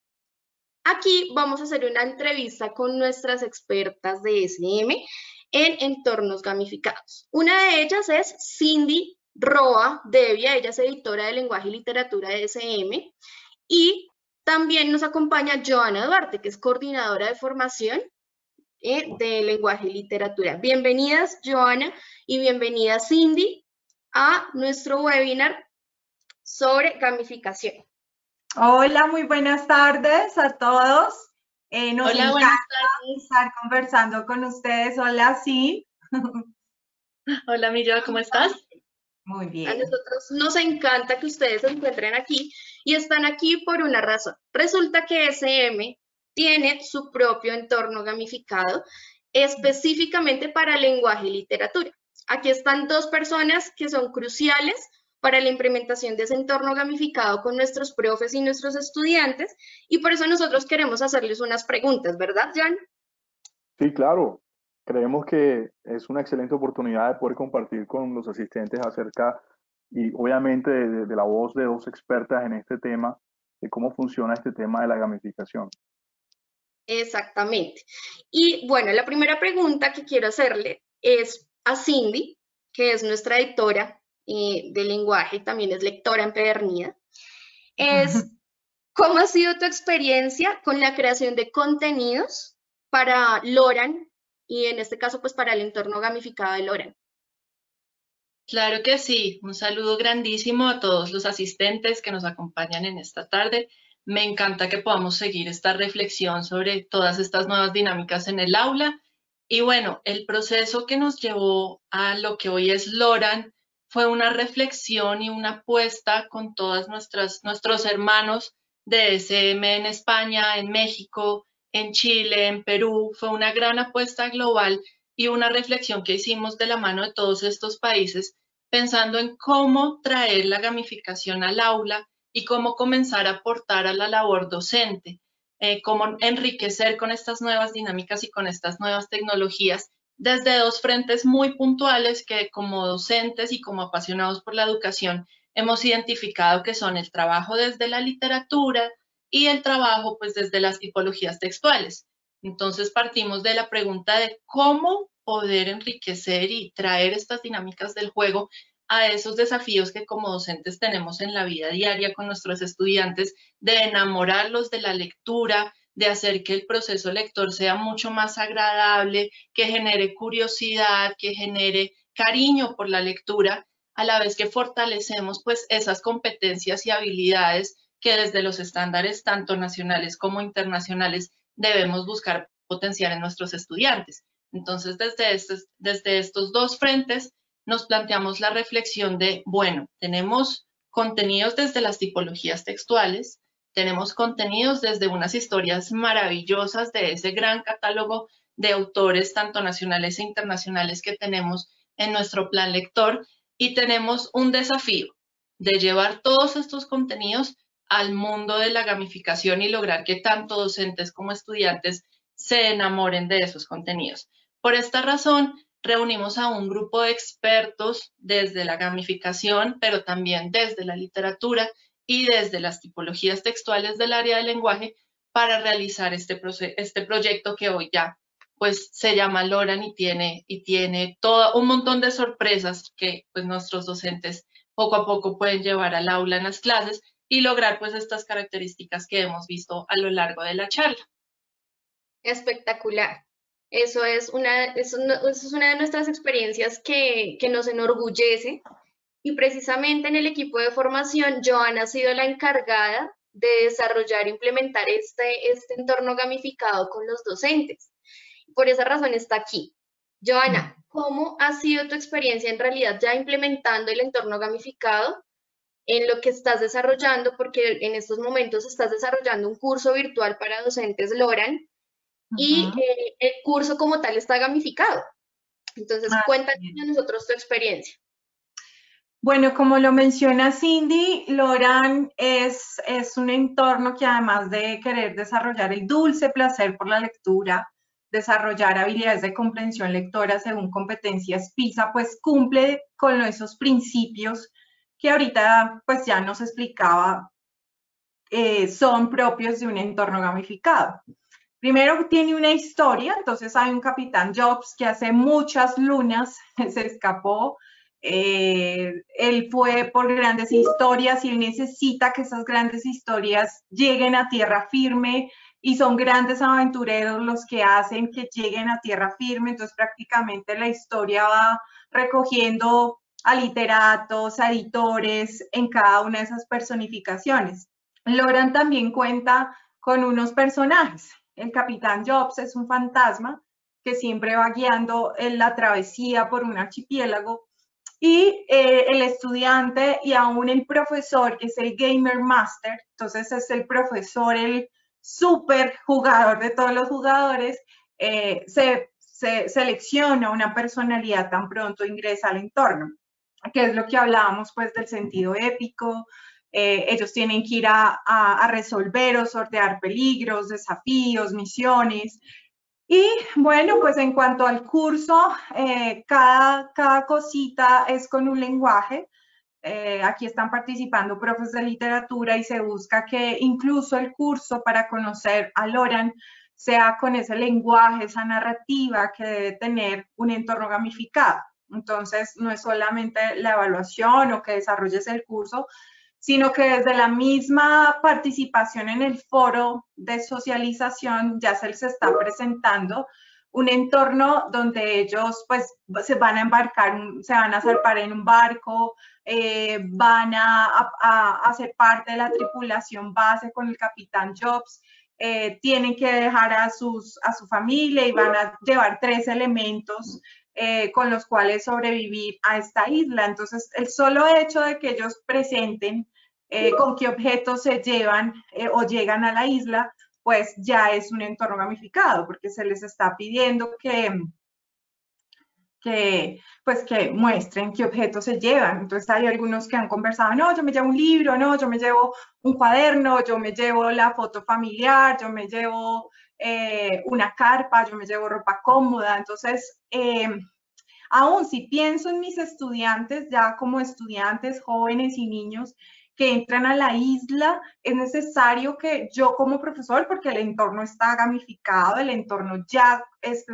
Aquí vamos a hacer una entrevista con nuestras expertas de SM en entornos gamificados. Una de ellas es Cindy Roa Devia, ella es editora de lenguaje y literatura de SM. Y también nos acompaña Joana Duarte, que es coordinadora de formación eh, de lenguaje y literatura. Bienvenidas, Joana, y bienvenida, Cindy, a nuestro webinar sobre gamificación. Hola, muy buenas tardes a todos. Eh, nos Hola, encanta estar conversando con ustedes. Hola, sí. <laughs> Hola, Milla, ¿cómo estás? Muy bien. A nosotros nos encanta que ustedes se encuentren aquí y están aquí por una razón. Resulta que SM tiene su propio entorno gamificado específicamente para lenguaje y literatura. Aquí están dos personas que son cruciales para la implementación de ese entorno gamificado con nuestros profes y nuestros estudiantes y por eso nosotros queremos hacerles unas preguntas, ¿verdad, Jan? Sí, claro. Creemos que es una excelente oportunidad de poder compartir con los asistentes acerca y obviamente de la voz de dos expertas en este tema, de cómo funciona este tema de la gamificación. Exactamente. Y bueno, la primera pregunta que quiero hacerle es a Cindy, que es nuestra editora eh, de lenguaje, también es lectora empedernida. Es, <laughs> ¿cómo ha sido tu experiencia con la creación de contenidos para Loran y en este caso pues para el entorno gamificado de Loran? Claro que sí, un saludo grandísimo a todos los asistentes que nos acompañan en esta tarde me encanta que podamos seguir esta reflexión sobre todas estas nuevas dinámicas en el aula. Y bueno, el proceso que nos llevó a lo que hoy es Loran fue una reflexión y una apuesta con todos nuestros hermanos de SM en España, en México, en Chile, en Perú. Fue una gran apuesta global y una reflexión que hicimos de la mano de todos estos países pensando en cómo traer la gamificación al aula y cómo comenzar a aportar a la labor docente, eh, cómo enriquecer con estas nuevas dinámicas y con estas nuevas tecnologías desde dos frentes muy puntuales que como docentes y como apasionados por la educación hemos identificado que son el trabajo desde la literatura y el trabajo pues desde las tipologías textuales. Entonces partimos de la pregunta de cómo poder enriquecer y traer estas dinámicas del juego a esos desafíos que como docentes tenemos en la vida diaria con nuestros estudiantes, de enamorarlos de la lectura, de hacer que el proceso lector sea mucho más agradable, que genere curiosidad, que genere cariño por la lectura, a la vez que fortalecemos pues esas competencias y habilidades que desde los estándares tanto nacionales como internacionales debemos buscar potenciar en nuestros estudiantes. Entonces, desde estos, desde estos dos frentes, nos planteamos la reflexión de, bueno, tenemos contenidos desde las tipologías textuales, tenemos contenidos desde unas historias maravillosas de ese gran catálogo de autores, tanto nacionales e internacionales, que tenemos en nuestro plan lector, y tenemos un desafío de llevar todos estos contenidos al mundo de la gamificación y lograr que tanto docentes como estudiantes se enamoren de esos contenidos. Por esta razón, reunimos a un grupo de expertos desde la gamificación, pero también desde la literatura y desde las tipologías textuales del área del lenguaje para realizar este, este proyecto que hoy ya pues se llama Loran y tiene, y tiene todo un montón de sorpresas que pues nuestros docentes poco a poco pueden llevar al aula en las clases y lograr pues estas características que hemos visto a lo largo de la charla. Espectacular. Eso es una, es una de nuestras experiencias que, que nos enorgullece y precisamente en el equipo de formación Joana ha sido la encargada de desarrollar e implementar este, este entorno gamificado con los docentes. Por esa razón está aquí. Joana, ¿cómo ha sido tu experiencia en realidad ya implementando el entorno gamificado en lo que estás desarrollando, porque en estos momentos estás desarrollando un curso virtual para docentes Loran y eh, el curso como tal está gamificado. Entonces, ah, cuéntanos a nosotros tu experiencia. Bueno, como lo menciona Cindy, Loran es, es un entorno que además de querer desarrollar el dulce placer por la lectura, desarrollar habilidades de comprensión lectora según competencias PISA, pues cumple con esos principios que ahorita pues ya nos explicaba, eh, son propios de un entorno gamificado. Primero tiene una historia, entonces hay un capitán Jobs que hace muchas lunas <laughs> se escapó. Eh, él fue por grandes historias y él necesita que esas grandes historias lleguen a tierra firme y son grandes aventureros los que hacen que lleguen a tierra firme. Entonces prácticamente la historia va recogiendo a literatos, a editores en cada una de esas personificaciones. Loran también cuenta con unos personajes. El capitán Jobs es un fantasma que siempre va guiando en la travesía por un archipiélago y eh, el estudiante y aún el profesor, que es el Gamer Master, entonces es el profesor, el super jugador de todos los jugadores, eh, se, se, selecciona una personalidad tan pronto ingresa al entorno, que es lo que hablábamos pues del sentido épico, eh, ellos tienen que ir a, resolver o sortear peligros, desafíos, misiones. Y bueno, pues en cuanto al curso, eh, cada, cada cosita es con un lenguaje. Eh, aquí están participando profes de literatura y se busca que incluso el curso para conocer a Loran sea con ese lenguaje, esa narrativa que debe tener un entorno gamificado. Entonces, no es solamente la evaluación o que desarrolles el curso, sino que desde la misma participación en el foro de socialización ya se les está presentando un entorno donde ellos pues se van a embarcar, se van a zarpar en un barco, eh, van a, a, ser parte de la tripulación base con el capitán Jobs, eh, tienen que dejar a, sus, a su familia y van a llevar tres elementos eh, con los cuales sobrevivir a esta isla. Entonces, el solo hecho de que ellos presenten eh, con qué objetos se llevan eh, o llegan a la isla, pues ya es un entorno gamificado, porque se les está pidiendo que, que, pues, que muestren qué objetos se llevan. Entonces hay algunos que han conversado, no, yo me llevo un libro, no, yo me llevo un cuaderno, yo me llevo la foto familiar, yo me llevo eh, una carpa, yo me llevo ropa cómoda. Entonces, eh, aún si pienso en mis estudiantes, ya como estudiantes jóvenes y niños, que entran a la isla, es necesario que yo como profesor, porque el entorno está gamificado, el entorno ya es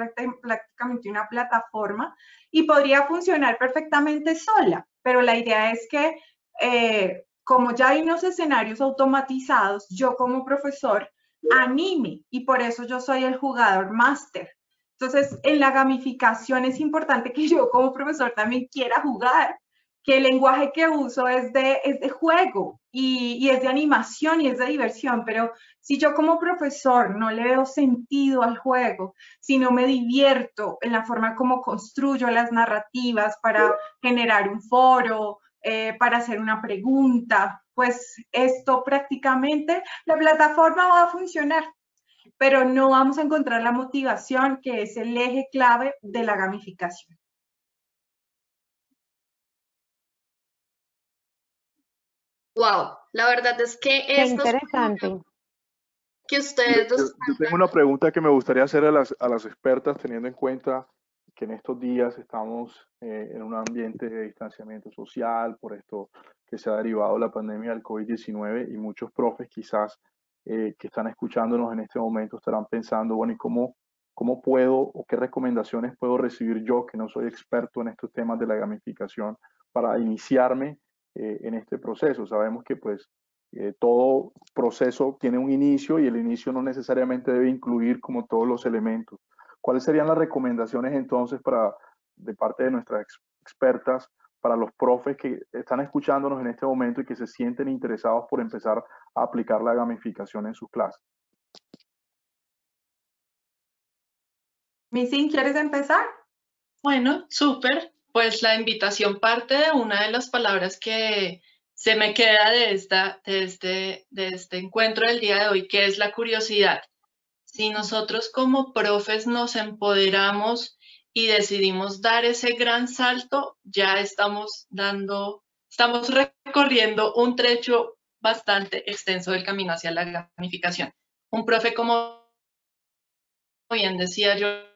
prácticamente una plataforma y podría funcionar perfectamente sola, pero la idea es que eh, como ya hay unos escenarios automatizados, yo como profesor anime y por eso yo soy el jugador máster. Entonces, en la gamificación es importante que yo como profesor también quiera jugar que el lenguaje que uso es de, es de juego y, y, es de animación y es de diversión, pero si yo como profesor no le veo sentido al juego, si no me divierto en la forma como construyo las narrativas para generar un foro, eh, para hacer una pregunta, pues esto prácticamente, la plataforma va a funcionar, pero no vamos a encontrar la motivación que es el eje clave de la gamificación. Wow, la verdad es que Qué interesante. Que ustedes yo, yo, tengo una pregunta que me gustaría hacer a las, a las expertas, teniendo en cuenta que en estos días estamos eh, en un ambiente de distanciamiento social por esto que se ha derivado la pandemia del COVID-19 y muchos profes quizás eh, que están escuchándonos en este momento estarán pensando, bueno, ¿y cómo, cómo puedo o qué recomendaciones puedo recibir yo que no soy experto en estos temas de la gamificación para iniciarme eh, en este proceso. Sabemos que pues eh, todo proceso tiene un inicio y el inicio no necesariamente debe incluir como todos los elementos. ¿Cuáles serían las recomendaciones entonces para, de parte de nuestras expertas para los profes que están escuchándonos en este momento y que se sienten interesados por empezar a aplicar la gamificación en sus clases? Missing, ¿quieres empezar? Bueno, súper pues la invitación parte de una de las palabras que se me queda de, esta, de, este, de este encuentro del día de hoy, que es la curiosidad. Si nosotros como profes nos empoderamos y decidimos dar ese gran salto, ya estamos dando, estamos recorriendo un trecho bastante extenso del camino hacia la gamificación. Un profe, como bien decía yo,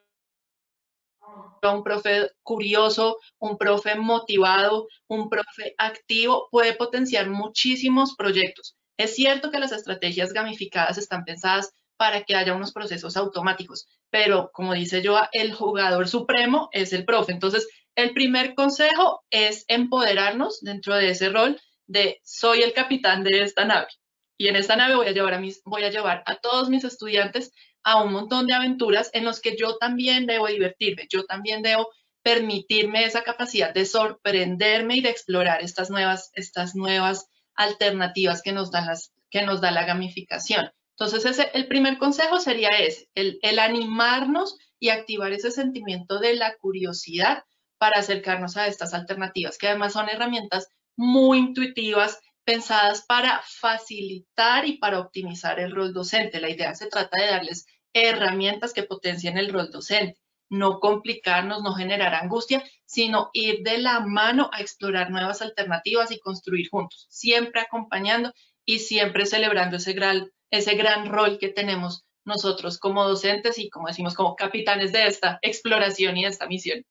un profe curioso, un profe motivado, un profe activo puede potenciar muchísimos proyectos. Es cierto que las estrategias gamificadas están pensadas para que haya unos procesos automáticos, pero como dice yo, el jugador supremo es el profe. Entonces, el primer consejo es empoderarnos dentro de ese rol de soy el capitán de esta nave. Y en esta nave voy a llevar a, voy a, llevar a todos mis estudiantes a un montón de aventuras en los que yo también debo divertirme, yo también debo permitirme esa capacidad de sorprenderme y de explorar estas nuevas, estas nuevas alternativas que nos, dan las, que nos da la gamificación. Entonces, el primer consejo sería ese, el animarnos y activar ese sentimiento de la curiosidad para acercarnos a estas alternativas, que además son herramientas muy intuitivas, pensadas para facilitar y para optimizar el rol docente. La idea se trata de darles herramientas que potencien el rol docente, no complicarnos, no generar angustia, sino ir de la mano a explorar nuevas alternativas y construir juntos, siempre acompañando y siempre celebrando ese gran, ese gran rol que tenemos nosotros como docentes y como decimos, como capitanes de esta exploración y de esta misión.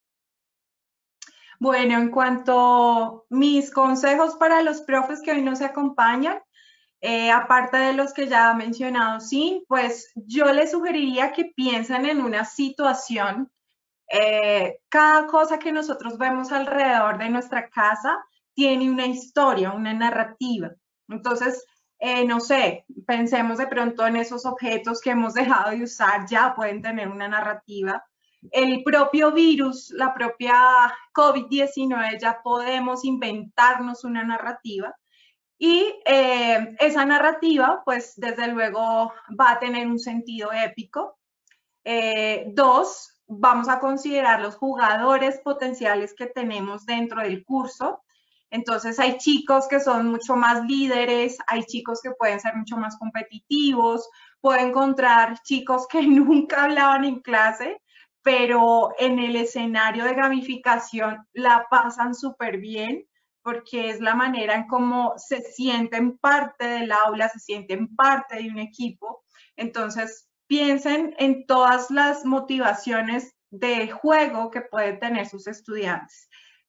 Bueno, en cuanto a mis consejos para los profes que hoy nos acompañan, eh, aparte de los que ya ha mencionado, sí, pues yo les sugeriría que piensen en una situación. Eh, cada cosa que nosotros vemos alrededor de nuestra casa tiene una historia, una narrativa. Entonces, eh, no sé, pensemos de pronto en esos objetos que hemos dejado de usar, ya pueden tener una narrativa. El propio virus, la propia COVID-19, ya podemos inventarnos una narrativa. Y eh, esa narrativa, pues desde luego va a tener un sentido épico. Eh, dos, vamos a considerar los jugadores potenciales que tenemos dentro del curso. Entonces hay chicos que son mucho más líderes, hay chicos que pueden ser mucho más competitivos, puedo encontrar chicos que <laughs> nunca hablaban en clase, pero en el escenario de gamificación la pasan súper bien porque es la manera en cómo se sienten parte del aula, se sienten parte de un equipo. Entonces, piensen en todas las motivaciones de juego que pueden tener sus estudiantes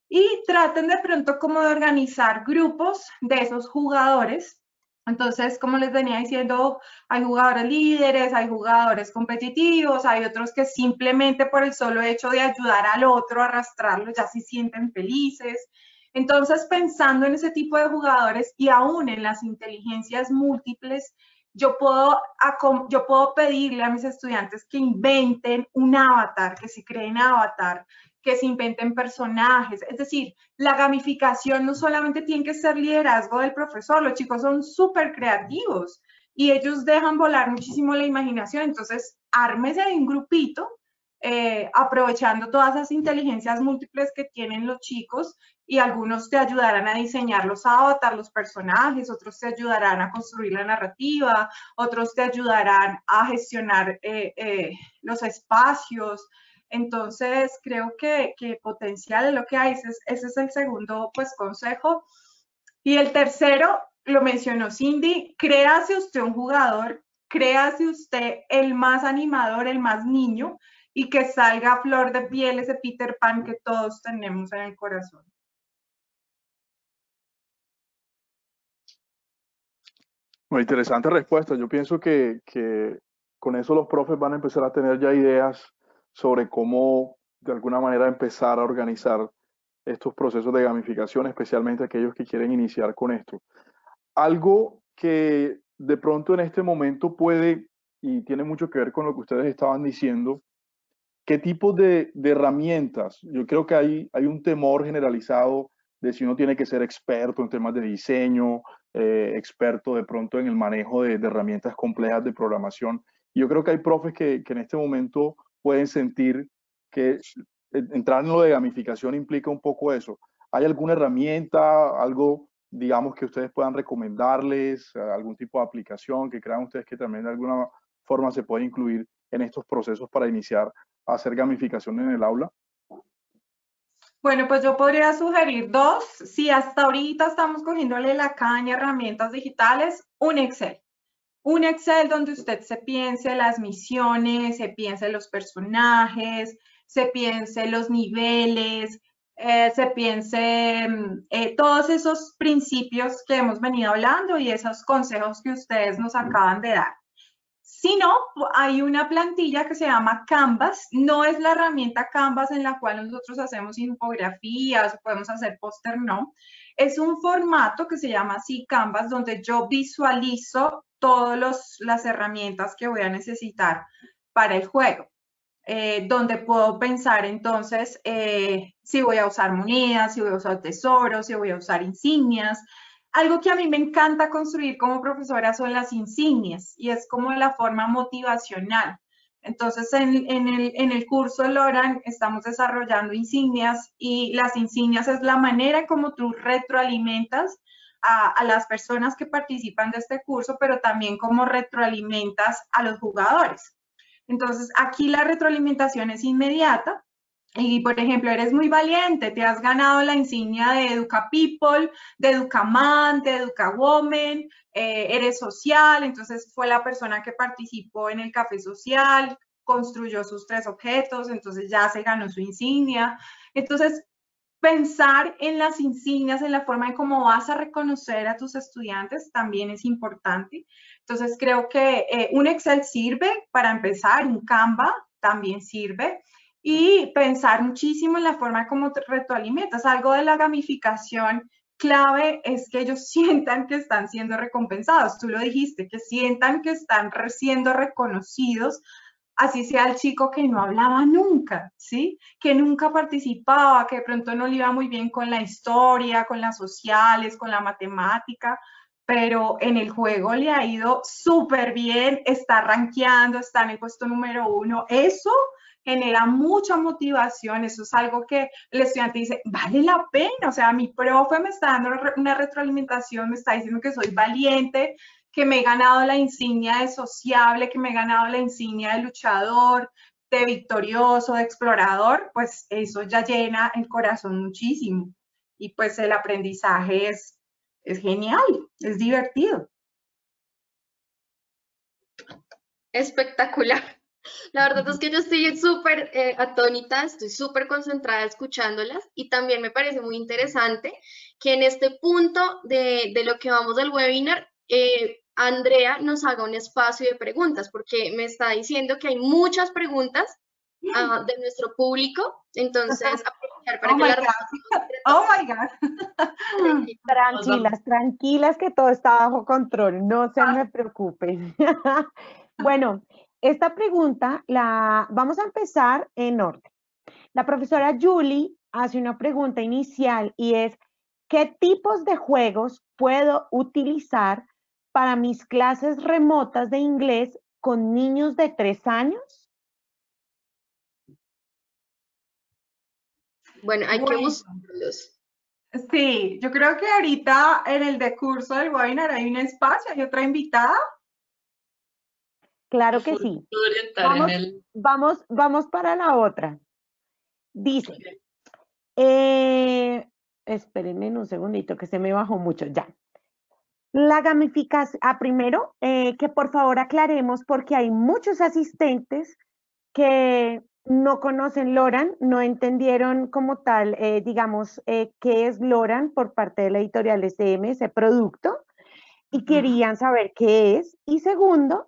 y traten de pronto como de organizar grupos de esos jugadores. Entonces, como les venía diciendo, hay jugadores líderes, hay jugadores competitivos, hay otros que simplemente por el solo hecho de ayudar al otro, arrastrarlo, ya se sienten felices. Entonces, pensando en ese tipo de jugadores y aún en las inteligencias múltiples, yo puedo, yo puedo pedirle a mis estudiantes que inventen un avatar, que se creen avatar, que se inventen personajes. Es decir, la gamificación no solamente tiene que ser liderazgo del profesor, los chicos son súper creativos y ellos dejan volar muchísimo la imaginación. Entonces, ármese de un grupito, eh, aprovechando todas esas inteligencias múltiples que tienen los chicos y algunos te ayudarán a diseñar los avatars, los personajes, otros te ayudarán a construir la narrativa, otros te ayudarán a gestionar eh, eh, los espacios. Entonces, creo que, potencial es lo que hay. Ese es, ese es el segundo pues, consejo. Y el tercero, lo mencionó Cindy, créase usted un jugador, créase usted el más animador, el más niño, y que salga a flor de piel ese Peter Pan que todos tenemos en el corazón. Muy interesante respuesta. Yo pienso que, con eso los profes van a empezar a tener ya ideas sobre cómo de alguna manera empezar a organizar estos procesos de gamificación, especialmente aquellos que quieren iniciar con esto. Algo que de pronto en este momento puede, y tiene mucho que ver con lo que ustedes estaban diciendo, ¿qué tipo de, herramientas? Yo creo que hay, un temor generalizado de si uno tiene que ser experto en temas de diseño, eh, experto de pronto en el manejo de, herramientas complejas de programación. Yo creo que hay profes que, en este momento pueden sentir que entrar en lo de gamificación implica un poco eso. ¿Hay alguna herramienta, algo, digamos, que ustedes puedan recomendarles, algún tipo de aplicación que crean ustedes que también de alguna forma se puede incluir en estos procesos para iniciar a hacer gamificación en el aula? Bueno, pues yo podría sugerir dos. Si hasta ahorita estamos cogiéndole la caña herramientas digitales, un Excel. Un Excel donde usted se piense las misiones, se piense los personajes, se piense los niveles, eh, se piense mm, eh, todos esos principios que hemos venido hablando y esos consejos que ustedes nos acaban de dar. Si no, hay una plantilla que se llama Canvas. No es la herramienta Canvas en la cual nosotros hacemos infografías podemos hacer póster, no. Es un formato que se llama así Canvas, donde yo visualizo todas las herramientas que voy a necesitar para el juego. Eh, donde puedo pensar entonces eh, si voy a usar monedas, si voy a usar tesoros, si voy a usar insignias, algo que a mí me encanta construir como profesora son las insignias y es como la forma motivacional. Entonces, en, el, curso Loran estamos desarrollando insignias y las insignias es la manera como tú retroalimentas a, las personas que participan de este curso, pero también como retroalimentas a los jugadores. Entonces, aquí la retroalimentación es inmediata y, por ejemplo, eres muy valiente, te has ganado la insignia de Educa People, de Educaman, de Educa Woman, eh, eres social, entonces fue la persona que participó en el café social, construyó sus tres objetos, entonces ya se ganó su insignia. Entonces, pensar en las insignias, en la forma en cómo vas a reconocer a tus estudiantes también es importante. Entonces, creo que eh, un Excel sirve para empezar, un Canva también sirve y pensar muchísimo en la forma como retroalimentas. Algo de la gamificación clave es que ellos <laughs> sientan que están siendo recompensados. Tú lo dijiste, que sientan que están siendo reconocidos, así sea el chico que no hablaba nunca, ¿sí? Que nunca participaba, que de pronto no le iba muy bien con la historia, con las sociales, con la matemática, pero en el juego le ha ido súper bien, está rankeando, está en el puesto número uno. Eso genera mucha motivación, eso es algo que el estudiante dice, vale la pena, o sea, mi profe me está dando una retroalimentación, me está diciendo que soy valiente, que me he ganado la insignia de sociable, que me he ganado la insignia de luchador, de victorioso, de explorador, pues eso ya llena el corazón muchísimo. Y pues el aprendizaje es, es genial, es divertido. Espectacular. La verdad es que yo estoy súper eh, atónita, estoy súper concentrada escuchándolas y también me parece muy interesante que en este punto de, lo que vamos del webinar, eh, Andrea nos haga un espacio de preguntas, porque me está diciendo que hay muchas preguntas ah, de nuestro público, entonces aprovechar para oh que las Oh my God. <laughs> Tranquilas, tranquilas que todo está bajo control, no se me preocupen. <laughs> bueno, esta pregunta la vamos a empezar en orden. La profesora Julie hace una pregunta inicial y es, ¿qué tipos de juegos puedo utilizar para mis clases remotas de inglés con niños de tres años? Bueno, hay que buscarlos. Sí, yo creo que ahorita en el decurso del webinar hay un espacio, hay otra invitada Claro que sí. Vamos, vamos, para la otra. Dice, eh, espérenme un segundito que se me bajó mucho, ya. La gamificación, ah, primero, eh, que por favor aclaremos porque hay muchos asistentes que no conocen Loran, no entendieron como tal, eh, digamos, eh, qué es Loran por parte de la editorial SM, ese producto, y querían saber qué es. Y segundo,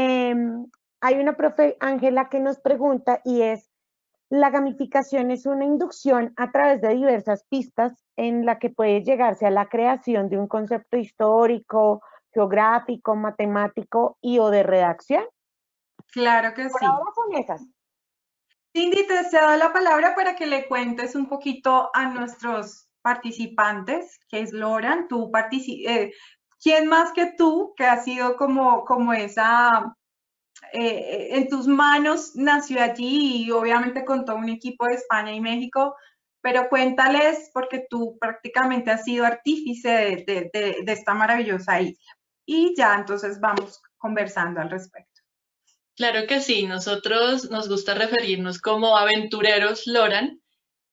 Em, hay una profe, Ángela, que nos pregunta y es, la gamificación es una inducción a través de diversas pistas en la que puede llegarse a la creación de un concepto histórico, geográfico, matemático y o de redacción. Claro que sí. Ahora con esas. Cindy, te cedo la palabra para que le cuentes un poquito a nuestros participantes, que es Loran, tú eh, ¿Quién más que tú, que ha sido como, como esa, eh, en tus manos nació allí y obviamente con todo un equipo de España y México, pero cuéntales porque tú prácticamente has sido artífice de, de esta maravillosa isla. Y ya entonces vamos conversando al respecto. Claro que sí, nosotros nos gusta referirnos como aventureros Loran,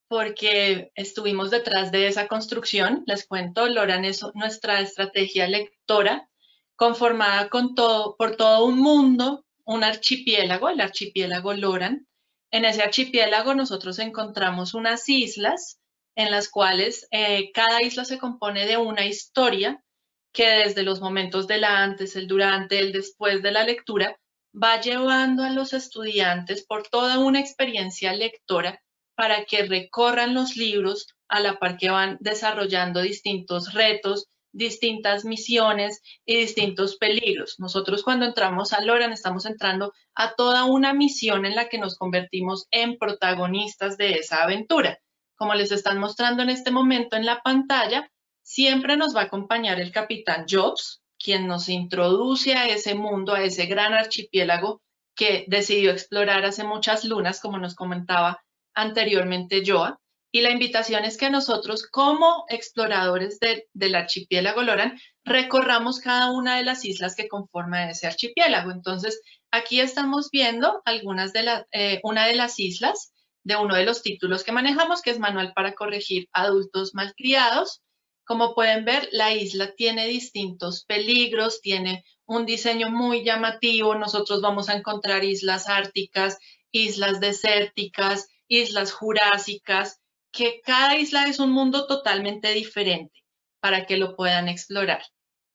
porque estuvimos detrás de esa construcción. Les cuento, Loran es nuestra estrategia lectora conformada por todo un mundo, un archipiélago, el archipiélago Loran. En ese archipiélago nosotros encontramos unas islas en las cuales eh, cada isla se compone de una historia que desde los momentos del antes, el durante, el después de la lectura, va llevando a los estudiantes por toda una experiencia lectora para que recorran los libros a la par que van desarrollando distintos retos, distintas misiones y distintos peligros. Nosotros cuando entramos a Loran estamos entrando a toda una misión en la que nos convertimos en protagonistas de esa aventura. Como les están mostrando en este momento en la pantalla, siempre nos va a acompañar el capitán Jobs, quien nos introduce a ese mundo, a ese gran archipiélago que decidió explorar hace muchas lunas, como nos comentaba anteriormente Joa. Y la invitación es que nosotros como exploradores del archipiélago Loran recorramos cada una de las islas que conforman ese archipiélago. Entonces, aquí estamos viendo algunas de las, eh, una de las islas de uno de los títulos que manejamos, que es Manual para corregir adultos malcriados. Como pueden ver, la isla tiene distintos peligros, tiene un diseño muy llamativo. Nosotros vamos a encontrar islas árticas, islas desérticas, islas jurásicas, que cada isla es un mundo totalmente diferente para que lo puedan explorar.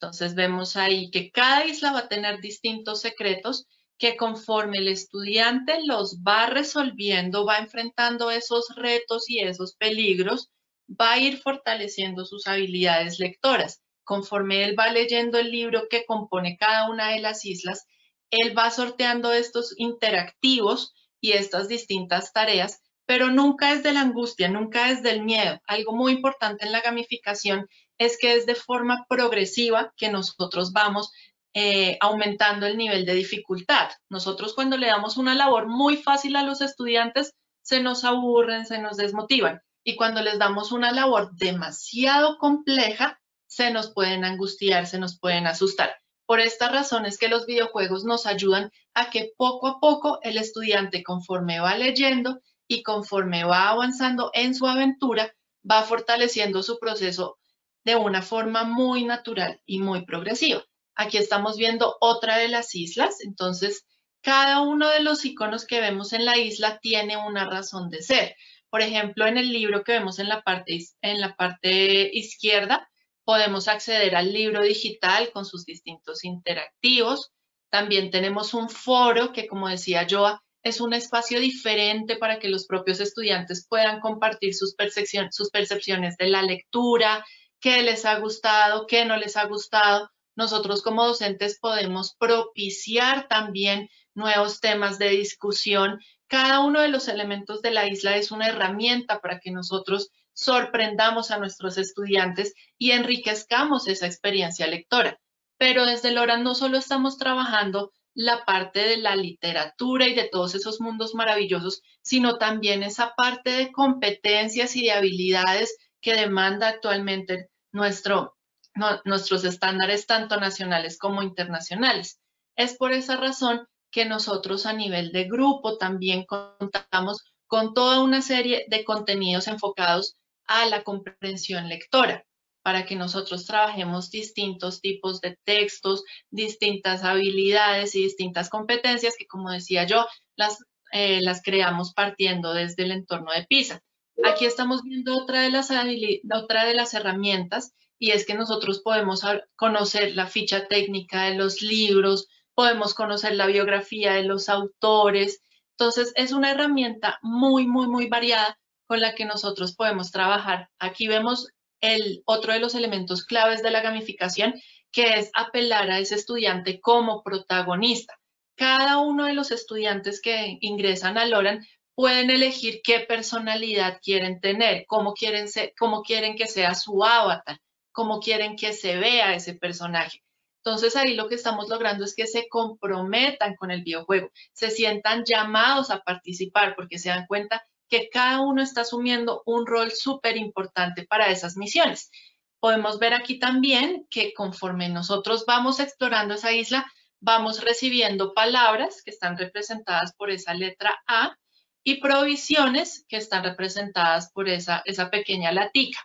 Entonces vemos ahí que cada isla va a tener distintos secretos que conforme el estudiante los va resolviendo, va enfrentando esos retos y esos peligros, va a ir fortaleciendo sus habilidades lectoras. Conforme él va leyendo el libro que compone cada una de las islas, él va sorteando estos interactivos y estas distintas tareas, pero nunca es de la angustia, nunca es del miedo. Algo muy importante en la gamificación es que es de forma progresiva que nosotros vamos eh, aumentando el nivel de dificultad. Nosotros cuando le damos una labor muy fácil a los estudiantes, se nos aburren, se nos desmotivan. Y cuando les damos una labor demasiado compleja, se nos pueden angustiar, se nos pueden asustar. Por esta razón es que los videojuegos nos ayudan a que poco a poco el estudiante conforme va leyendo y conforme va avanzando en su aventura, va fortaleciendo su proceso de una forma muy natural y muy progresiva. Aquí estamos viendo otra de las islas, entonces cada uno de los iconos que vemos en la isla tiene una razón de ser. Por ejemplo, en el libro que vemos en la parte, en la parte izquierda, podemos acceder al libro digital con sus distintos interactivos. También tenemos un foro que, como decía Joa, es un espacio diferente para que los propios estudiantes puedan compartir sus, sus percepciones de la lectura, qué les ha gustado, qué no les ha gustado. Nosotros como docentes podemos propiciar también nuevos temas de discusión. Cada uno de los elementos de la isla es una herramienta para que nosotros sorprendamos a nuestros estudiantes y enriquezcamos esa experiencia lectora. Pero desde LORA no solo estamos trabajando la parte de la literatura y de todos esos mundos maravillosos, sino también esa parte de competencias y de habilidades que demanda actualmente nuestro, nuestros estándares tanto nacionales como internacionales. Es por esa razón que nosotros a nivel de grupo también contamos con toda una serie de contenidos enfocados a la comprensión lectora para que nosotros trabajemos distintos tipos de textos, distintas habilidades y distintas competencias que, como decía yo, las, eh, las creamos partiendo desde el entorno de PISA. Aquí estamos viendo otra de, las otra de las herramientas y es que nosotros podemos conocer la ficha técnica de los libros, podemos conocer la biografía de los autores. Entonces, es una herramienta muy, muy, muy variada con la que nosotros podemos trabajar. Aquí vemos el otro de los elementos claves de la gamificación, que es apelar a ese estudiante como protagonista. Cada uno de los estudiantes que ingresan a Loran pueden elegir qué personalidad quieren tener, cómo quieren, cómo quieren que sea su avatar, cómo quieren que se vea ese personaje. Entonces ahí lo que estamos logrando es que se comprometan con el videojuego, se sientan llamados a participar porque se dan cuenta que cada uno está asumiendo un rol súper importante para esas misiones. Podemos ver aquí también que conforme nosotros vamos explorando esa isla, vamos recibiendo palabras que están representadas por esa letra A y provisiones que están representadas por esa, esa pequeña latica.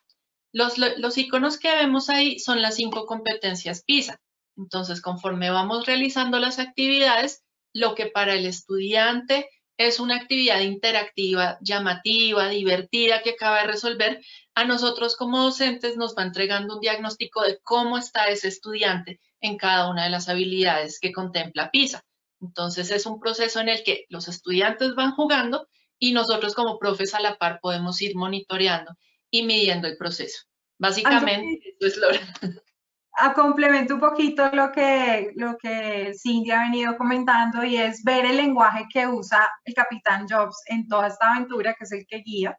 Los, los iconos que vemos ahí son las cinco competencias PISA. Entonces, conforme vamos realizando las actividades, lo que para el estudiante es una actividad interactiva, llamativa, divertida que acaba de resolver, a nosotros como docentes nos va entregando un diagnóstico de cómo está ese estudiante en cada una de las habilidades que contempla PISA. Entonces es un proceso en el que los estudiantes van jugando y nosotros como profes a la par podemos ir monitoreando y midiendo el proceso. Básicamente, eso es lo <laughs> a complemento un poquito lo que, lo que Cindy ha venido comentando y es ver el lenguaje que usa el capitán Jobs en toda esta aventura, que es el que guía.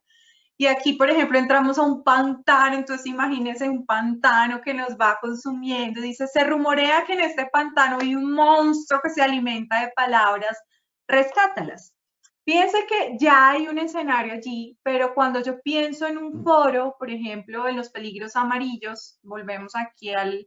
Y aquí, por ejemplo, entramos a un pantano, entonces imagínense un pantano que nos va consumiendo. Dice, se rumorea que en este pantano hay un monstruo que se alimenta de palabras, rescátalas. Fíjense que ya hay un escenario allí, pero cuando yo pienso en un foro, por ejemplo, en los peligros amarillos, volvemos aquí al,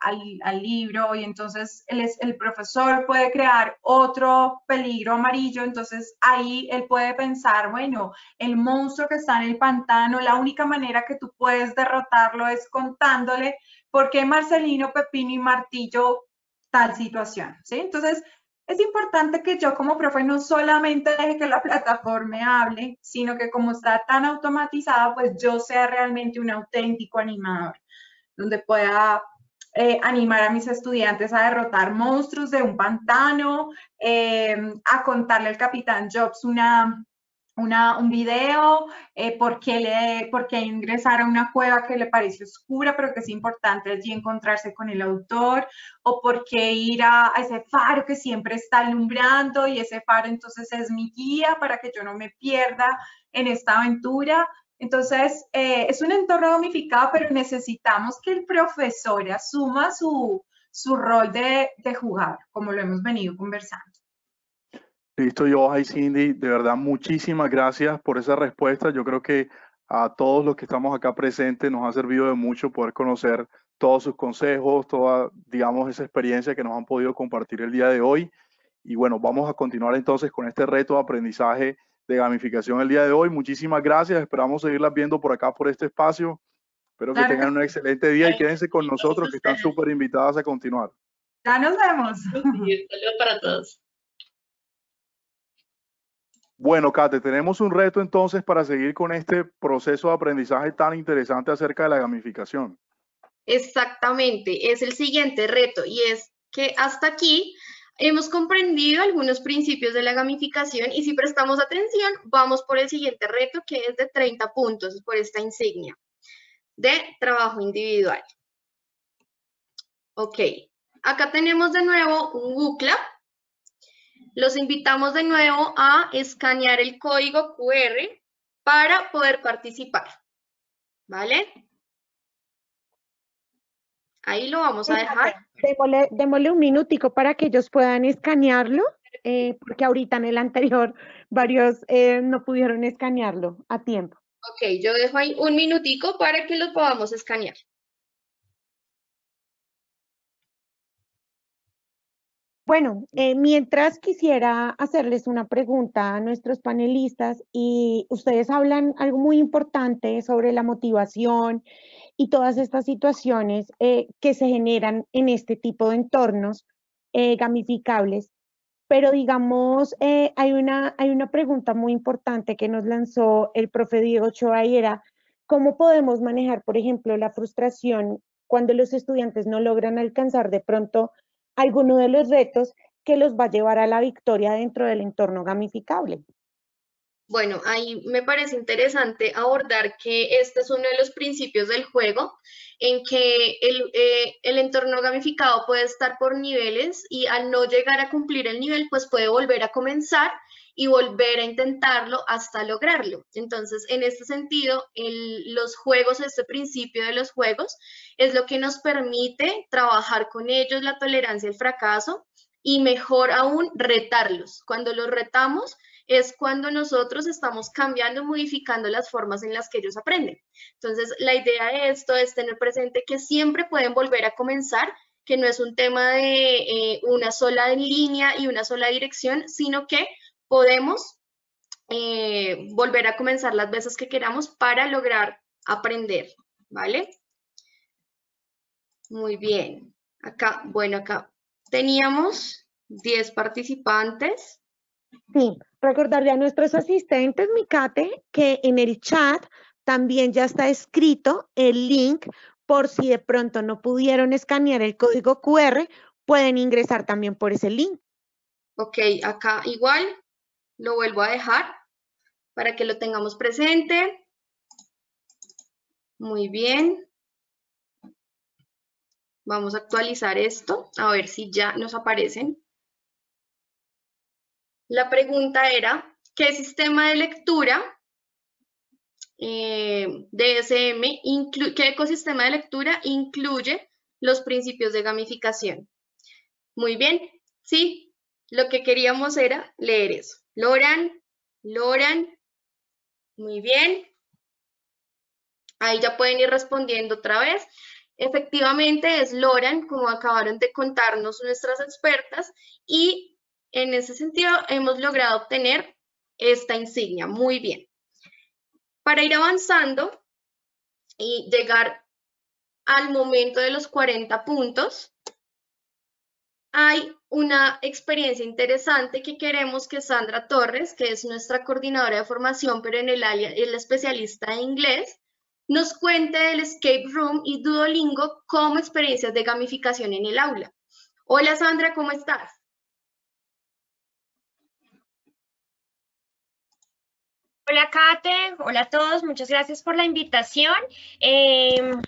al, libro y entonces el, el profesor puede crear otro peligro amarillo, entonces ahí él puede pensar, bueno, el monstruo que está en el pantano, la única manera que tú puedes derrotarlo es contándole por qué Marcelino, Pepino y Martillo tal situación, ¿sí? Entonces, es importante que yo como profe no solamente deje que la plataforma hable, sino que como está tan automatizada, pues yo sea realmente un auténtico animador, donde pueda eh, animar a mis estudiantes a derrotar monstruos de un pantano, eh, a contarle al capitán Jobs una, una, un video, eh, por, qué le, por qué ingresar a una cueva que le parece oscura, pero que es importante allí encontrarse con el autor, o por qué ir a, ese faro que siempre está alumbrando y ese faro entonces es mi guía para que yo no me pierda en esta aventura. Entonces, eh, es un entorno gamificado, pero necesitamos que el profesor asuma su, su rol de, de jugar, como lo hemos venido conversando. Listo, yo, y Cindy, de verdad, muchísimas gracias por esa respuesta. Yo creo que a todos los que estamos acá presentes nos ha servido de mucho poder conocer todos sus consejos, toda, digamos, esa experiencia que nos han podido compartir el día de hoy. Y bueno, vamos a continuar entonces con este reto de aprendizaje de gamificación el día de hoy. Muchísimas gracias. Esperamos seguirlas viendo por acá, por este espacio. Espero que tengan un excelente día y quédense con nosotros, que están súper invitadas a continuar. Ya nos vemos. para todos. Bueno, Kate, tenemos un reto entonces para seguir con este proceso de aprendizaje tan interesante acerca de la gamificación. Exactamente, es el siguiente reto y es que hasta aquí hemos comprendido algunos principios de la gamificación y si prestamos atención, vamos por el siguiente reto que es de 30 puntos por esta insignia de trabajo individual. Ok, acá tenemos de nuevo un WooClap los invitamos de nuevo a escanear el código QR para poder participar. ¿Vale? Ahí lo vamos a dejar. Démosle, un minutico para que ellos puedan escanearlo, eh, porque ahorita en el anterior varios eh, no pudieron escanearlo a tiempo. Ok, yo dejo ahí un minutico para que lo podamos escanear. Bueno, eh, mientras quisiera hacerles una pregunta a nuestros panelistas y ustedes hablan algo muy importante sobre la motivación y todas estas situaciones eh, que se generan en este tipo de entornos eh, gamificables. Pero digamos, hay, una, hay una pregunta muy importante que nos lanzó el profe Diego Ochoa y era, ¿cómo podemos manejar, por ejemplo, la frustración cuando los estudiantes no logran alcanzar de pronto alguno de los retos que los va a llevar a la victoria dentro del entorno gamificable. Bueno, ahí me parece interesante abordar que este es uno de los principios del juego, en que el, eh, el, entorno gamificado puede estar por niveles y al no llegar a cumplir el nivel, pues puede volver a comenzar y volver a intentarlo hasta lograrlo. Entonces, en este sentido, los juegos, este principio de los juegos, es lo que nos permite trabajar con ellos la tolerancia al fracaso y mejor aún retarlos. Cuando los retamos es cuando nosotros estamos cambiando, modificando las formas en las que ellos aprenden. Entonces, la idea de esto es tener presente que siempre pueden volver a comenzar que no es un tema de eh, una sola línea y una sola dirección, sino que podemos eh, volver a comenzar las veces que queramos para lograr aprender, ¿vale? Muy bien. Acá, bueno, acá teníamos 10 participantes. Sí, recordarle a nuestros asistentes, Mikate, que en el chat también ya está escrito el link por si de pronto no pudieron escanear el código QR, pueden ingresar también por ese link. Ok, acá igual lo vuelvo a dejar para que lo tengamos presente. Muy bien. Vamos a actualizar esto, a ver si ya nos aparecen. La pregunta era, ¿qué sistema de lectura eh, DSM, qué ecosistema de lectura incluye los principios de gamificación? Muy bien, sí, lo que queríamos era leer eso. Loran, Loran, muy bien. Ahí ya pueden ir respondiendo otra vez. Efectivamente es Loran, como acabaron de contarnos nuestras expertas, y en ese sentido hemos logrado obtener esta insignia. Muy bien. Para ir avanzando y llegar al momento de los 40 puntos, hay una experiencia interesante que queremos que Sandra Torres, que es nuestra coordinadora de formación, pero en el área, es la especialista en inglés, nos cuente del escape room y Duolingo como experiencias de gamificación en el aula. Hola Sandra, ¿cómo estás? Hola Kate, hola a todos, muchas gracias por la invitación. Em,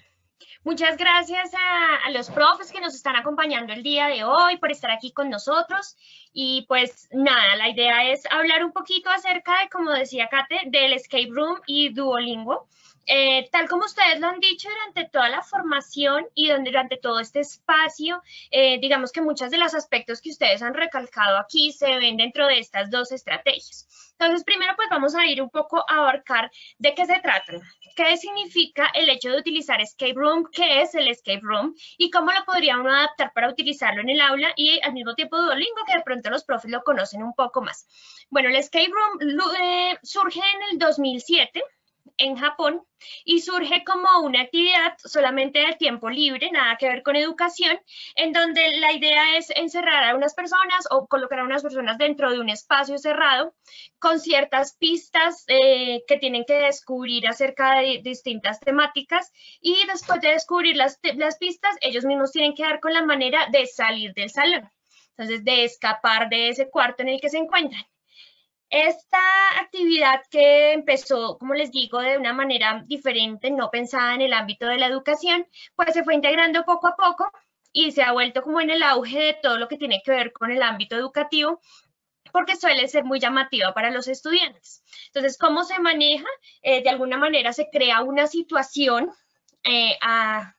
Muchas gracias a, los profes que nos están acompañando el día de hoy por estar aquí con nosotros. Y pues nada, la idea es hablar un poquito acerca de, como decía Kate, del escape room y Duolingo. Eh, tal como ustedes lo han dicho durante toda la formación y durante todo este espacio, eh, digamos que muchos de los aspectos que ustedes han recalcado aquí se ven dentro de estas dos estrategias. Entonces, primero pues vamos a ir un poco a abarcar de qué se trata, qué significa el hecho de utilizar escape room, qué es el escape room y cómo lo podría uno adaptar para utilizarlo en el aula y al mismo tiempo Duolingo, que de pronto los profes lo conocen un poco más. Bueno, el escape room eh, surge en el 2007 en Japón y surge como una actividad solamente de tiempo libre, nada que ver con educación, en donde la idea es encerrar a unas personas o colocar a unas personas dentro de un espacio cerrado con ciertas pistas eh, que tienen que descubrir acerca de distintas temáticas y después de descubrir las, las pistas, ellos mismos tienen que dar con la manera de salir del salón, entonces de escapar de ese cuarto en el que se encuentran. Esta actividad que empezó, como les digo, de una manera diferente, no pensada en el ámbito de la educación, pues se fue integrando poco a poco y se ha vuelto como en el auge de todo lo que tiene que ver con el ámbito educativo, porque suele ser muy llamativa para los estudiantes. Entonces, ¿cómo se maneja? Eh, de alguna manera se crea una situación eh, a,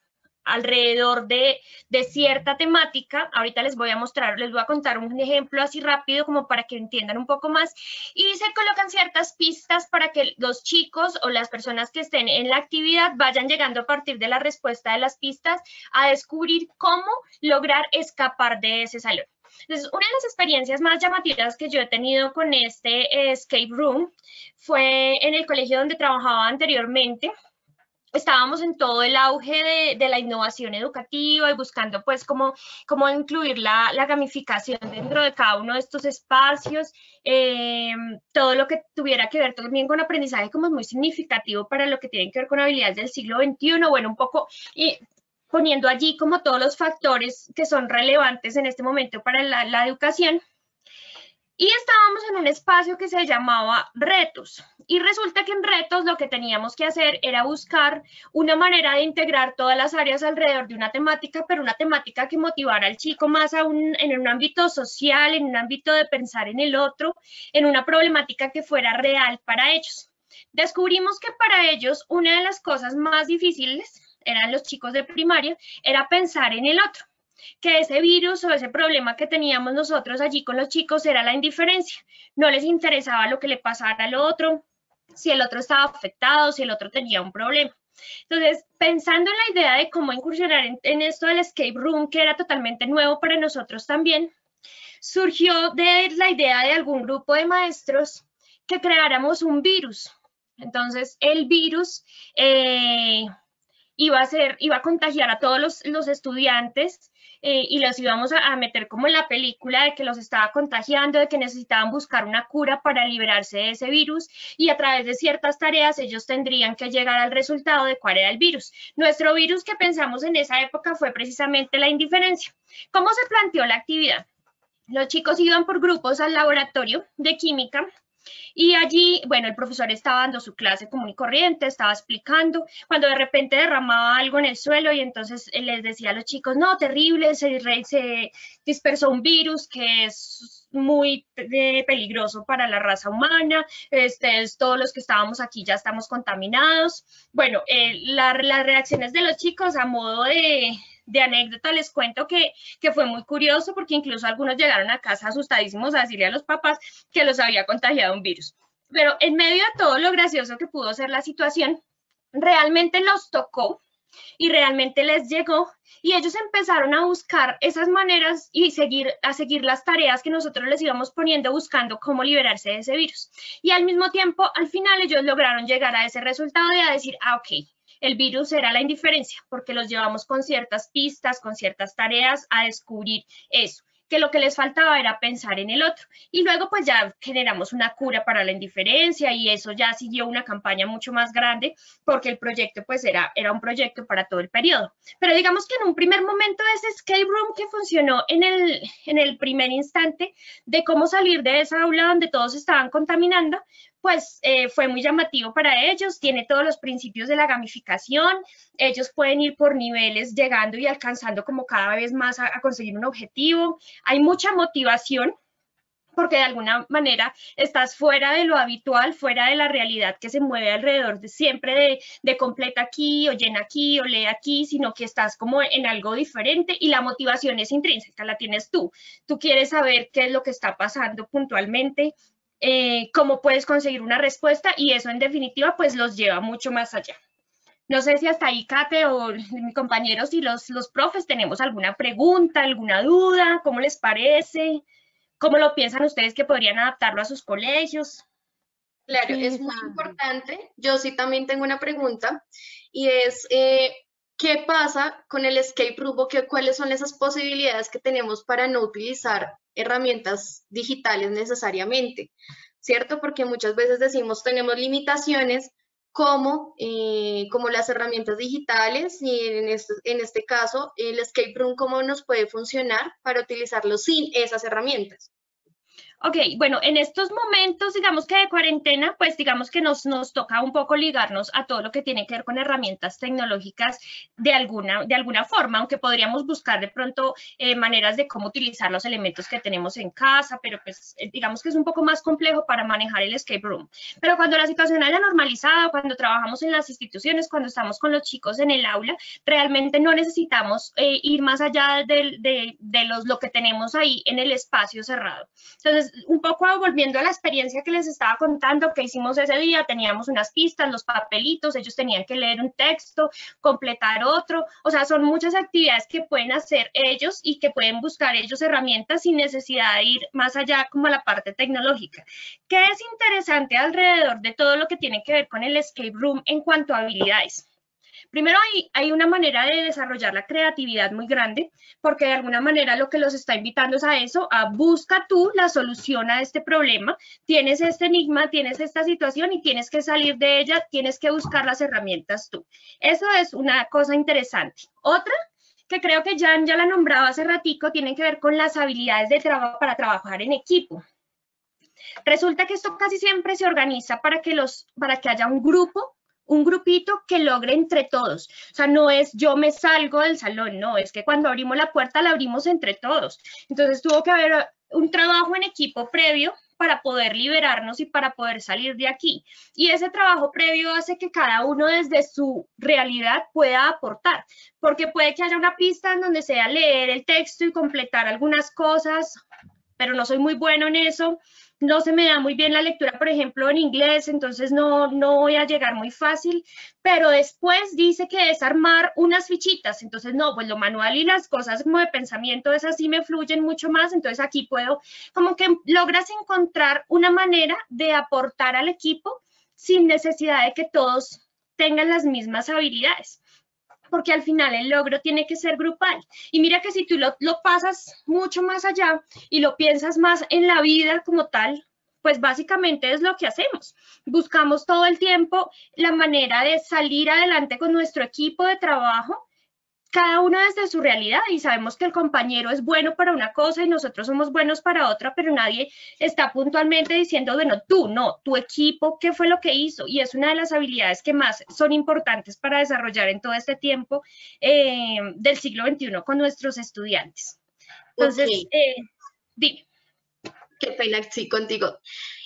alrededor de, cierta temática. Ahorita les voy a mostrar, les voy a contar un ejemplo así rápido como para que entiendan un poco más. Y se colocan ciertas pistas para que los chicos o las personas que estén en la actividad vayan llegando a partir de la respuesta de las pistas a descubrir cómo lograr escapar de ese salón. Entonces, una de las experiencias más llamativas que yo he tenido con este escape room fue en el colegio donde trabajaba anteriormente estábamos en todo el auge de, la innovación educativa y buscando pues cómo, incluir la, gamificación dentro de cada uno de estos espacios, eh, todo lo que tuviera que ver también con aprendizaje como es muy significativo para lo que tiene que ver con habilidades del siglo XXI, bueno, un poco y poniendo allí como todos los factores que son relevantes en este momento para la educación. Y estábamos en un espacio que se llamaba retos. Y resulta que en retos lo que teníamos que hacer era buscar una manera de integrar todas las áreas alrededor de una temática, pero una temática que motivara al chico más aún en un ámbito social, en un ámbito de pensar en el otro, en una problemática que fuera real para ellos. Descubrimos que para ellos una de las cosas más difíciles, eran los chicos de primaria, era pensar en el otro que ese virus o ese problema que teníamos nosotros allí con los chicos era la indiferencia. No les interesaba lo que le pasara al otro, si el otro estaba afectado, si el otro tenía un problema. Entonces, pensando en la idea de cómo incursionar en, esto del escape room, que era totalmente nuevo para nosotros también, surgió de la idea de algún grupo de maestros que creáramos un virus. Entonces, el virus eh, iba a ser, iba a contagiar a todos los, los estudiantes eh, y los íbamos a, meter como en la película de que los estaba contagiando, de que necesitaban buscar una cura para liberarse de ese virus y a través de ciertas tareas ellos tendrían que llegar al resultado de cuál era el virus. Nuestro virus que pensamos en esa época fue precisamente la indiferencia. ¿Cómo se planteó la actividad? Los chicos iban por grupos al laboratorio de química y allí, bueno, el profesor estaba dando su clase común y corriente, estaba explicando, cuando de repente derramaba algo en el suelo y entonces les decía a los chicos, no, terrible, se, se dispersó un virus que es muy peligroso para la raza humana, este, todos los que estábamos aquí ya estamos contaminados. Bueno, eh, las reacciones de los chicos a modo de, de anécdota les cuento que, que, fue muy curioso porque incluso algunos llegaron a casa asustadísimos a decirle a los papás que los había contagiado un virus. Pero en medio de todo lo gracioso que pudo ser la situación, realmente los tocó y realmente les llegó y ellos empezaron a buscar esas maneras y seguir a seguir las tareas que nosotros les íbamos poniendo buscando cómo liberarse de ese virus. Y al mismo tiempo, al final ellos lograron llegar a ese resultado de a decir, ah, ok, el virus era la indiferencia, porque los llevamos con ciertas pistas, con ciertas tareas a descubrir eso que lo que les faltaba era pensar en el otro. Y luego pues ya generamos una cura para la indiferencia y eso ya siguió una campaña mucho más grande porque el proyecto pues era, era un proyecto para todo el periodo. Pero digamos que en un primer momento ese escape room que funcionó en el, en el primer instante de cómo salir de esa aula donde todos estaban contaminando, pues eh, fue muy llamativo para ellos, tiene todos los principios de la gamificación, ellos pueden ir por niveles llegando y alcanzando como cada vez más a, conseguir un objetivo, hay mucha motivación porque de alguna manera estás fuera de lo habitual, fuera de la realidad que se mueve alrededor de siempre de, de, completa aquí o llena aquí o lee aquí, sino que estás como en algo diferente y la motivación es intrínseca, la tienes tú. Tú quieres saber qué es lo que está pasando puntualmente, eh, cómo puedes conseguir una respuesta y eso en definitiva pues los lleva mucho más allá. No sé si hasta ahí, Kate o mis compañeros y los, los profes tenemos alguna pregunta, alguna duda, ¿cómo les parece? ¿Cómo lo piensan ustedes que podrían adaptarlo a sus colegios? Claro, es muy importante. Yo sí también tengo una pregunta y es, eh, ¿qué pasa con el escape room o qué, cuáles son esas posibilidades que tenemos para no utilizar herramientas digitales necesariamente? ¿Cierto? Porque muchas veces decimos tenemos limitaciones como, eh, como las herramientas digitales y en este, en este caso el escape room, cómo nos puede funcionar para utilizarlo sin esas herramientas. Ok, bueno, en estos momentos, digamos que de cuarentena, pues digamos que nos, nos toca un poco ligarnos a todo lo que tiene que ver con herramientas tecnológicas de alguna, de alguna forma, aunque podríamos buscar de pronto eh, maneras de cómo utilizar los elementos que tenemos en casa, pero pues eh, digamos que es un poco más complejo para manejar el escape room. Pero cuando la situación haya normalizado, cuando trabajamos en las instituciones, cuando estamos con los chicos en el aula, realmente no necesitamos eh, ir más allá de, de, de lo que tenemos ahí en el espacio cerrado. Entonces, un poco volviendo a la experiencia que les estaba contando que hicimos ese día, teníamos unas pistas, los papelitos, ellos tenían que leer un texto, completar otro, o sea, son muchas actividades que pueden hacer ellos y que pueden buscar ellos herramientas sin necesidad de ir más allá como a la parte tecnológica. ¿Qué es interesante alrededor de todo lo que tiene que ver con el escape room en cuanto a habilidades? Primero hay, hay una manera de desarrollar la creatividad muy grande, porque de alguna manera lo que los está invitando es a eso, a busca tú la solución a este problema, tienes este enigma, tienes esta situación y tienes que salir de ella, tienes que buscar las herramientas tú. Eso es una cosa interesante. Otra que creo que Jan ya la nombraba hace ratico, tiene que ver con las habilidades de trabajo para trabajar en equipo. Resulta que esto casi siempre se organiza para que, los, para que haya un grupo un grupito que logre entre todos. O sea, no es yo me salgo del salón, no, es que cuando abrimos la puerta la abrimos entre todos. Entonces tuvo que haber un trabajo en equipo previo para poder liberarnos y para poder salir de aquí. Y ese trabajo previo hace que cada uno desde su realidad pueda aportar, porque puede que haya una pista en donde sea leer el texto y completar algunas cosas, pero no soy muy bueno en eso no se me da muy bien la lectura, por ejemplo, en inglés, entonces no, no voy a llegar muy fácil, pero después dice que es armar unas fichitas, entonces no, pues lo manual y las cosas como de pensamiento, esas sí me fluyen mucho más, entonces aquí puedo, como que logras encontrar una manera de aportar al equipo sin necesidad de que todos tengan las mismas habilidades porque al final el logro tiene que ser grupal. Y mira que si tú lo, pasas mucho más allá y lo piensas más en la vida como tal, pues básicamente es lo que hacemos. Buscamos todo el tiempo la manera de salir adelante con nuestro equipo de trabajo cada uno desde su realidad y sabemos que el compañero es bueno para una cosa y nosotros somos buenos para otra, pero nadie está puntualmente diciendo, bueno, tú, no, tu equipo, ¿qué fue lo que hizo? Y es una de las habilidades que más son importantes para desarrollar en todo este tiempo eh, del siglo XXI con nuestros estudiantes. Entonces, eh, dime. Qué pena, sí, contigo.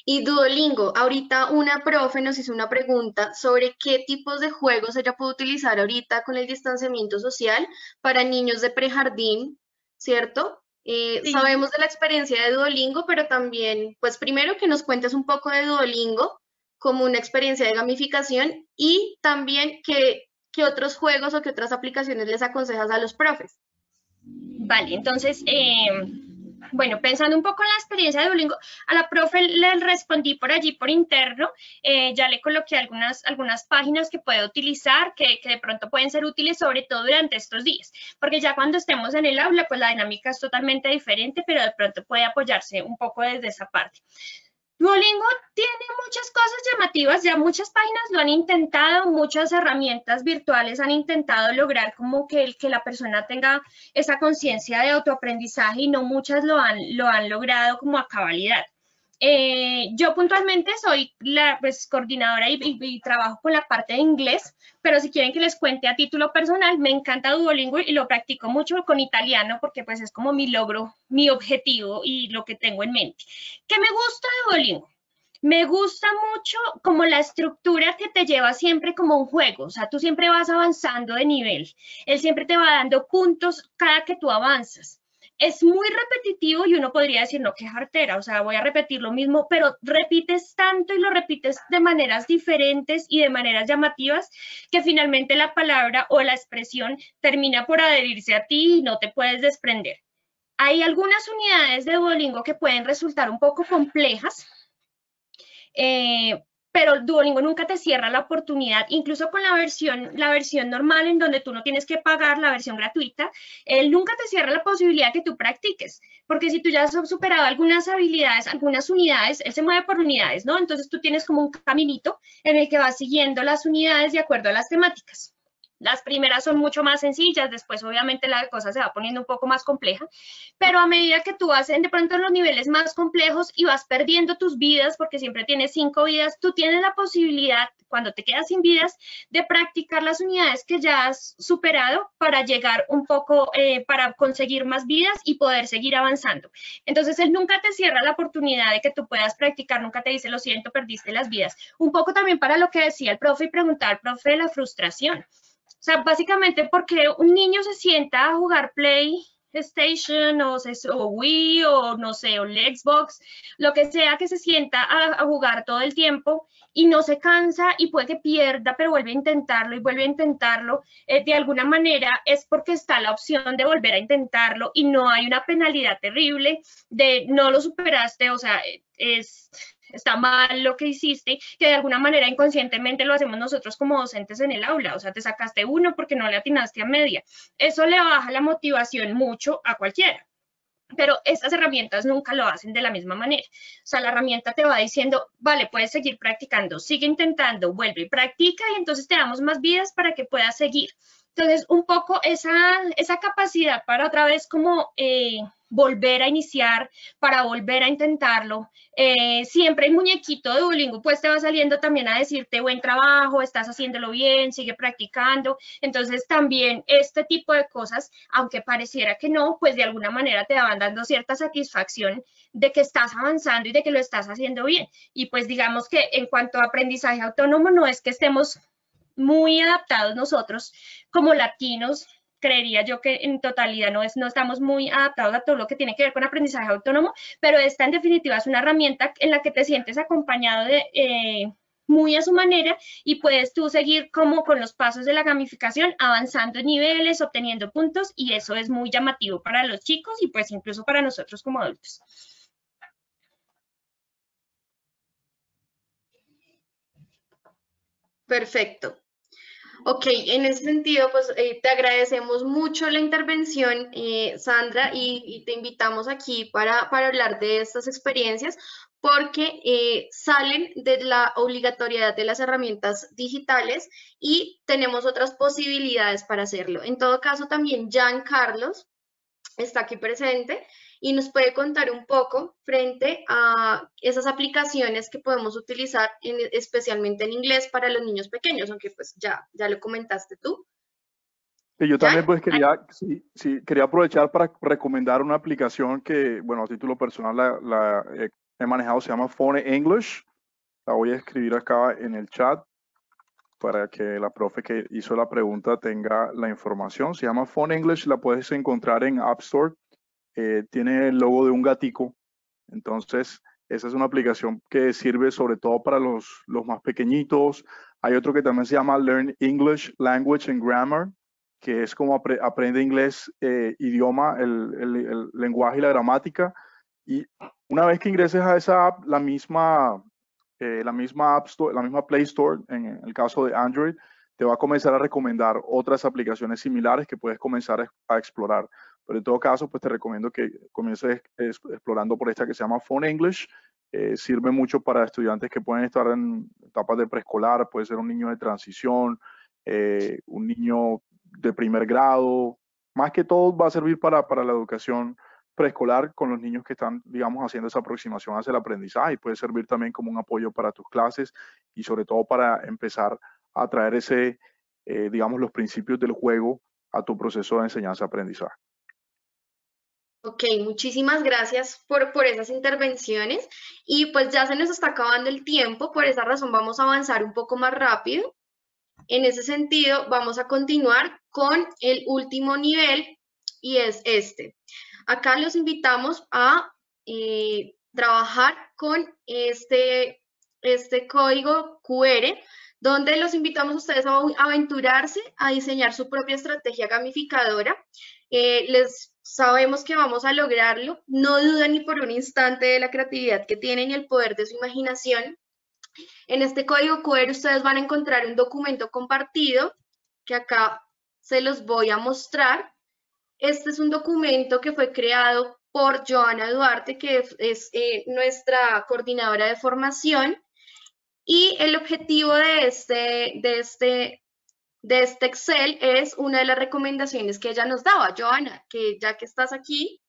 Y Duolingo, ahorita una profe nos hizo una pregunta sobre qué tipos de juegos ella puede utilizar ahorita con el distanciamiento social para niños de prejardín, ¿cierto? Eh, sabemos de la experiencia de Duolingo, pero también, pues primero que nos cuentes un poco de Duolingo como una experiencia de gamificación y también qué, qué otros juegos o qué otras aplicaciones les aconsejas a los profes. Vale, entonces, eh, bueno, pensando un poco en la experiencia de Duolingo, a la profe le respondí por allí por interno, eh, ya le coloqué algunas, algunas páginas que puede utilizar, que, que, de pronto pueden ser útiles, sobre todo durante estos días, porque ya cuando estemos en el aula, pues la dinámica es totalmente diferente, pero de pronto puede apoyarse un poco desde esa parte. Duolingo tiene muchas cosas llamativas, ya muchas páginas lo han intentado, muchas herramientas virtuales han intentado lograr como que, que la persona tenga esa conciencia de autoaprendizaje y no muchas lo han, lo han logrado como a cabalidad. Eh, yo puntualmente soy la pues, coordinadora y, trabajo con la parte de inglés, pero si quieren que les cuente a título personal, me encanta Duolingo y lo practico mucho con italiano porque pues es como mi logro, mi objetivo y lo que tengo en mente. ¿Qué me gusta de Duolingo? Me gusta mucho como la estructura que te lleva siempre como un juego, o sea, tú siempre vas avanzando de nivel, él siempre te va dando puntos cada que tú avanzas. Es muy repetitivo y uno podría decir, no, qué jartera, o sea, voy a repetir lo mismo, pero repites tanto y lo repites de maneras diferentes y de maneras llamativas que finalmente la palabra o la expresión termina por adherirse a ti y no te puedes desprender. Hay algunas unidades de Duolingo que pueden resultar un poco complejas, eh, pero Duolingo nunca te cierra la oportunidad, incluso con la versión, la versión normal en donde tú no tienes que pagar la versión gratuita, él nunca te cierra la posibilidad que tú practiques, porque si tú ya has superado algunas habilidades, algunas unidades, él se mueve por unidades, ¿no? Entonces tú tienes como un caminito en el que vas siguiendo las unidades de acuerdo a las temáticas. Las primeras son mucho más sencillas, después obviamente la cosa se va poniendo un poco más compleja, pero a medida que tú vas en de pronto los niveles más complejos y vas perdiendo tus vidas, porque siempre tienes cinco vidas, tú tienes la posibilidad, cuando te quedas sin vidas, de practicar las unidades que ya has superado para llegar un poco, eh, para conseguir más vidas y poder seguir avanzando. Entonces, él nunca te cierra la oportunidad de que tú puedas practicar, nunca te dice, lo siento, perdiste las vidas. Un poco también para lo que decía el profe y preguntar, profe, de la frustración. O sea, básicamente porque un niño se sienta a jugar PlayStation o, o Wii o no sé, o Xbox, lo que sea que se sienta a, jugar todo el tiempo y no se cansa y puede que pierda, pero vuelve a intentarlo y vuelve a intentarlo, eh, de alguna manera es porque está la opción de volver a intentarlo y no hay una penalidad terrible de no lo superaste, o sea, es está mal lo que hiciste, que de alguna manera inconscientemente lo hacemos nosotros como docentes en el aula, o sea, te sacaste uno porque no le atinaste a media. Eso le baja la motivación mucho a cualquiera. Pero estas herramientas nunca lo hacen de la misma manera. O sea, la herramienta te va diciendo, vale, puedes seguir practicando, sigue intentando, vuelve y practica y entonces te damos más vidas para que puedas seguir. Entonces, un poco esa, esa capacidad para otra vez como eh, volver a iniciar, para volver a intentarlo. Eh, siempre el muñequito de Duolingo pues te va saliendo también a decirte buen trabajo, estás haciéndolo bien, sigue practicando. Entonces también este tipo de cosas, aunque pareciera que no, pues de alguna manera te van dando cierta satisfacción de que estás avanzando y de que lo estás haciendo bien. Y pues digamos que en cuanto a aprendizaje autónomo, no es que estemos muy adaptados nosotros como latinos creería yo que en totalidad no, es, no estamos muy adaptados a todo lo que tiene que ver con aprendizaje autónomo, pero esta en definitiva es una herramienta en la que te sientes acompañado de... Eh, muy a su manera y puedes tú seguir como con los pasos de la gamificación, avanzando en niveles, obteniendo puntos y eso es muy llamativo para los chicos y pues incluso para nosotros como adultos. Perfecto. Ok, en ese sentido, pues eh, te agradecemos mucho la intervención, eh, Sandra, y, te invitamos aquí para, hablar de estas experiencias porque eh, salen de la obligatoriedad de las herramientas digitales y tenemos otras posibilidades para hacerlo. En todo caso, también Jan Carlos está aquí presente y nos puede contar un poco frente a esas aplicaciones que podemos utilizar especialmente en inglés para los niños pequeños, aunque pues ya, ya lo comentaste tú. yo también pues quería, sí, sí, quería aprovechar para recomendar una aplicación que, bueno, a título personal la, la he manejado, se llama Phone English. La voy a escribir acá en el chat para que la profe que hizo la pregunta tenga la información. Se llama Phone English, la puedes encontrar en App Store eh, tiene el logo de un gatico. Entonces, esa es una aplicación que sirve sobre todo para los, los más pequeñitos. Hay otro que también se llama Learn English Language and Grammar, que es como aprende inglés, eh, idioma, el, el, lenguaje y la gramática. Y una vez que ingreses a esa app, la misma, eh, la misma App Store, la misma Play Store, en el caso de Android, te va a comenzar a recomendar otras aplicaciones similares que puedes comenzar a explorar. Pero en todo caso, pues te recomiendo que comiences explorando por esta que se llama Phone English. Eh, sirve mucho para estudiantes que pueden estar en etapas de preescolar, puede ser un niño de transición, eh, un niño de primer grado. Más que todo va a servir para, para la educación preescolar con los niños que están, digamos, haciendo esa aproximación hacia el aprendizaje. Puede servir también como un apoyo para tus clases y sobre todo para empezar a traer ese, eh, digamos, los principios del juego a tu proceso de enseñanza-aprendizaje. Ok, muchísimas gracias por, por esas intervenciones y pues ya se nos está acabando el tiempo, por esa razón vamos a avanzar un poco más rápido. En ese sentido, vamos a continuar con el último nivel y es este. Acá los invitamos a eh, trabajar con este, este código QR, donde los invitamos a ustedes a aventurarse a diseñar su propia estrategia gamificadora. Eh, les sabemos que vamos a lograrlo. No duden ni por un instante de la creatividad que tienen y el poder de su imaginación. En este código QR ustedes van a encontrar un documento compartido que acá se los voy a mostrar. Este es un documento que fue creado por Joana Duarte, que es eh, nuestra coordinadora de formación. Y el objetivo de este, de, este, de este Excel es una de las recomendaciones que ella nos daba. Joana, que ya que estás aquí.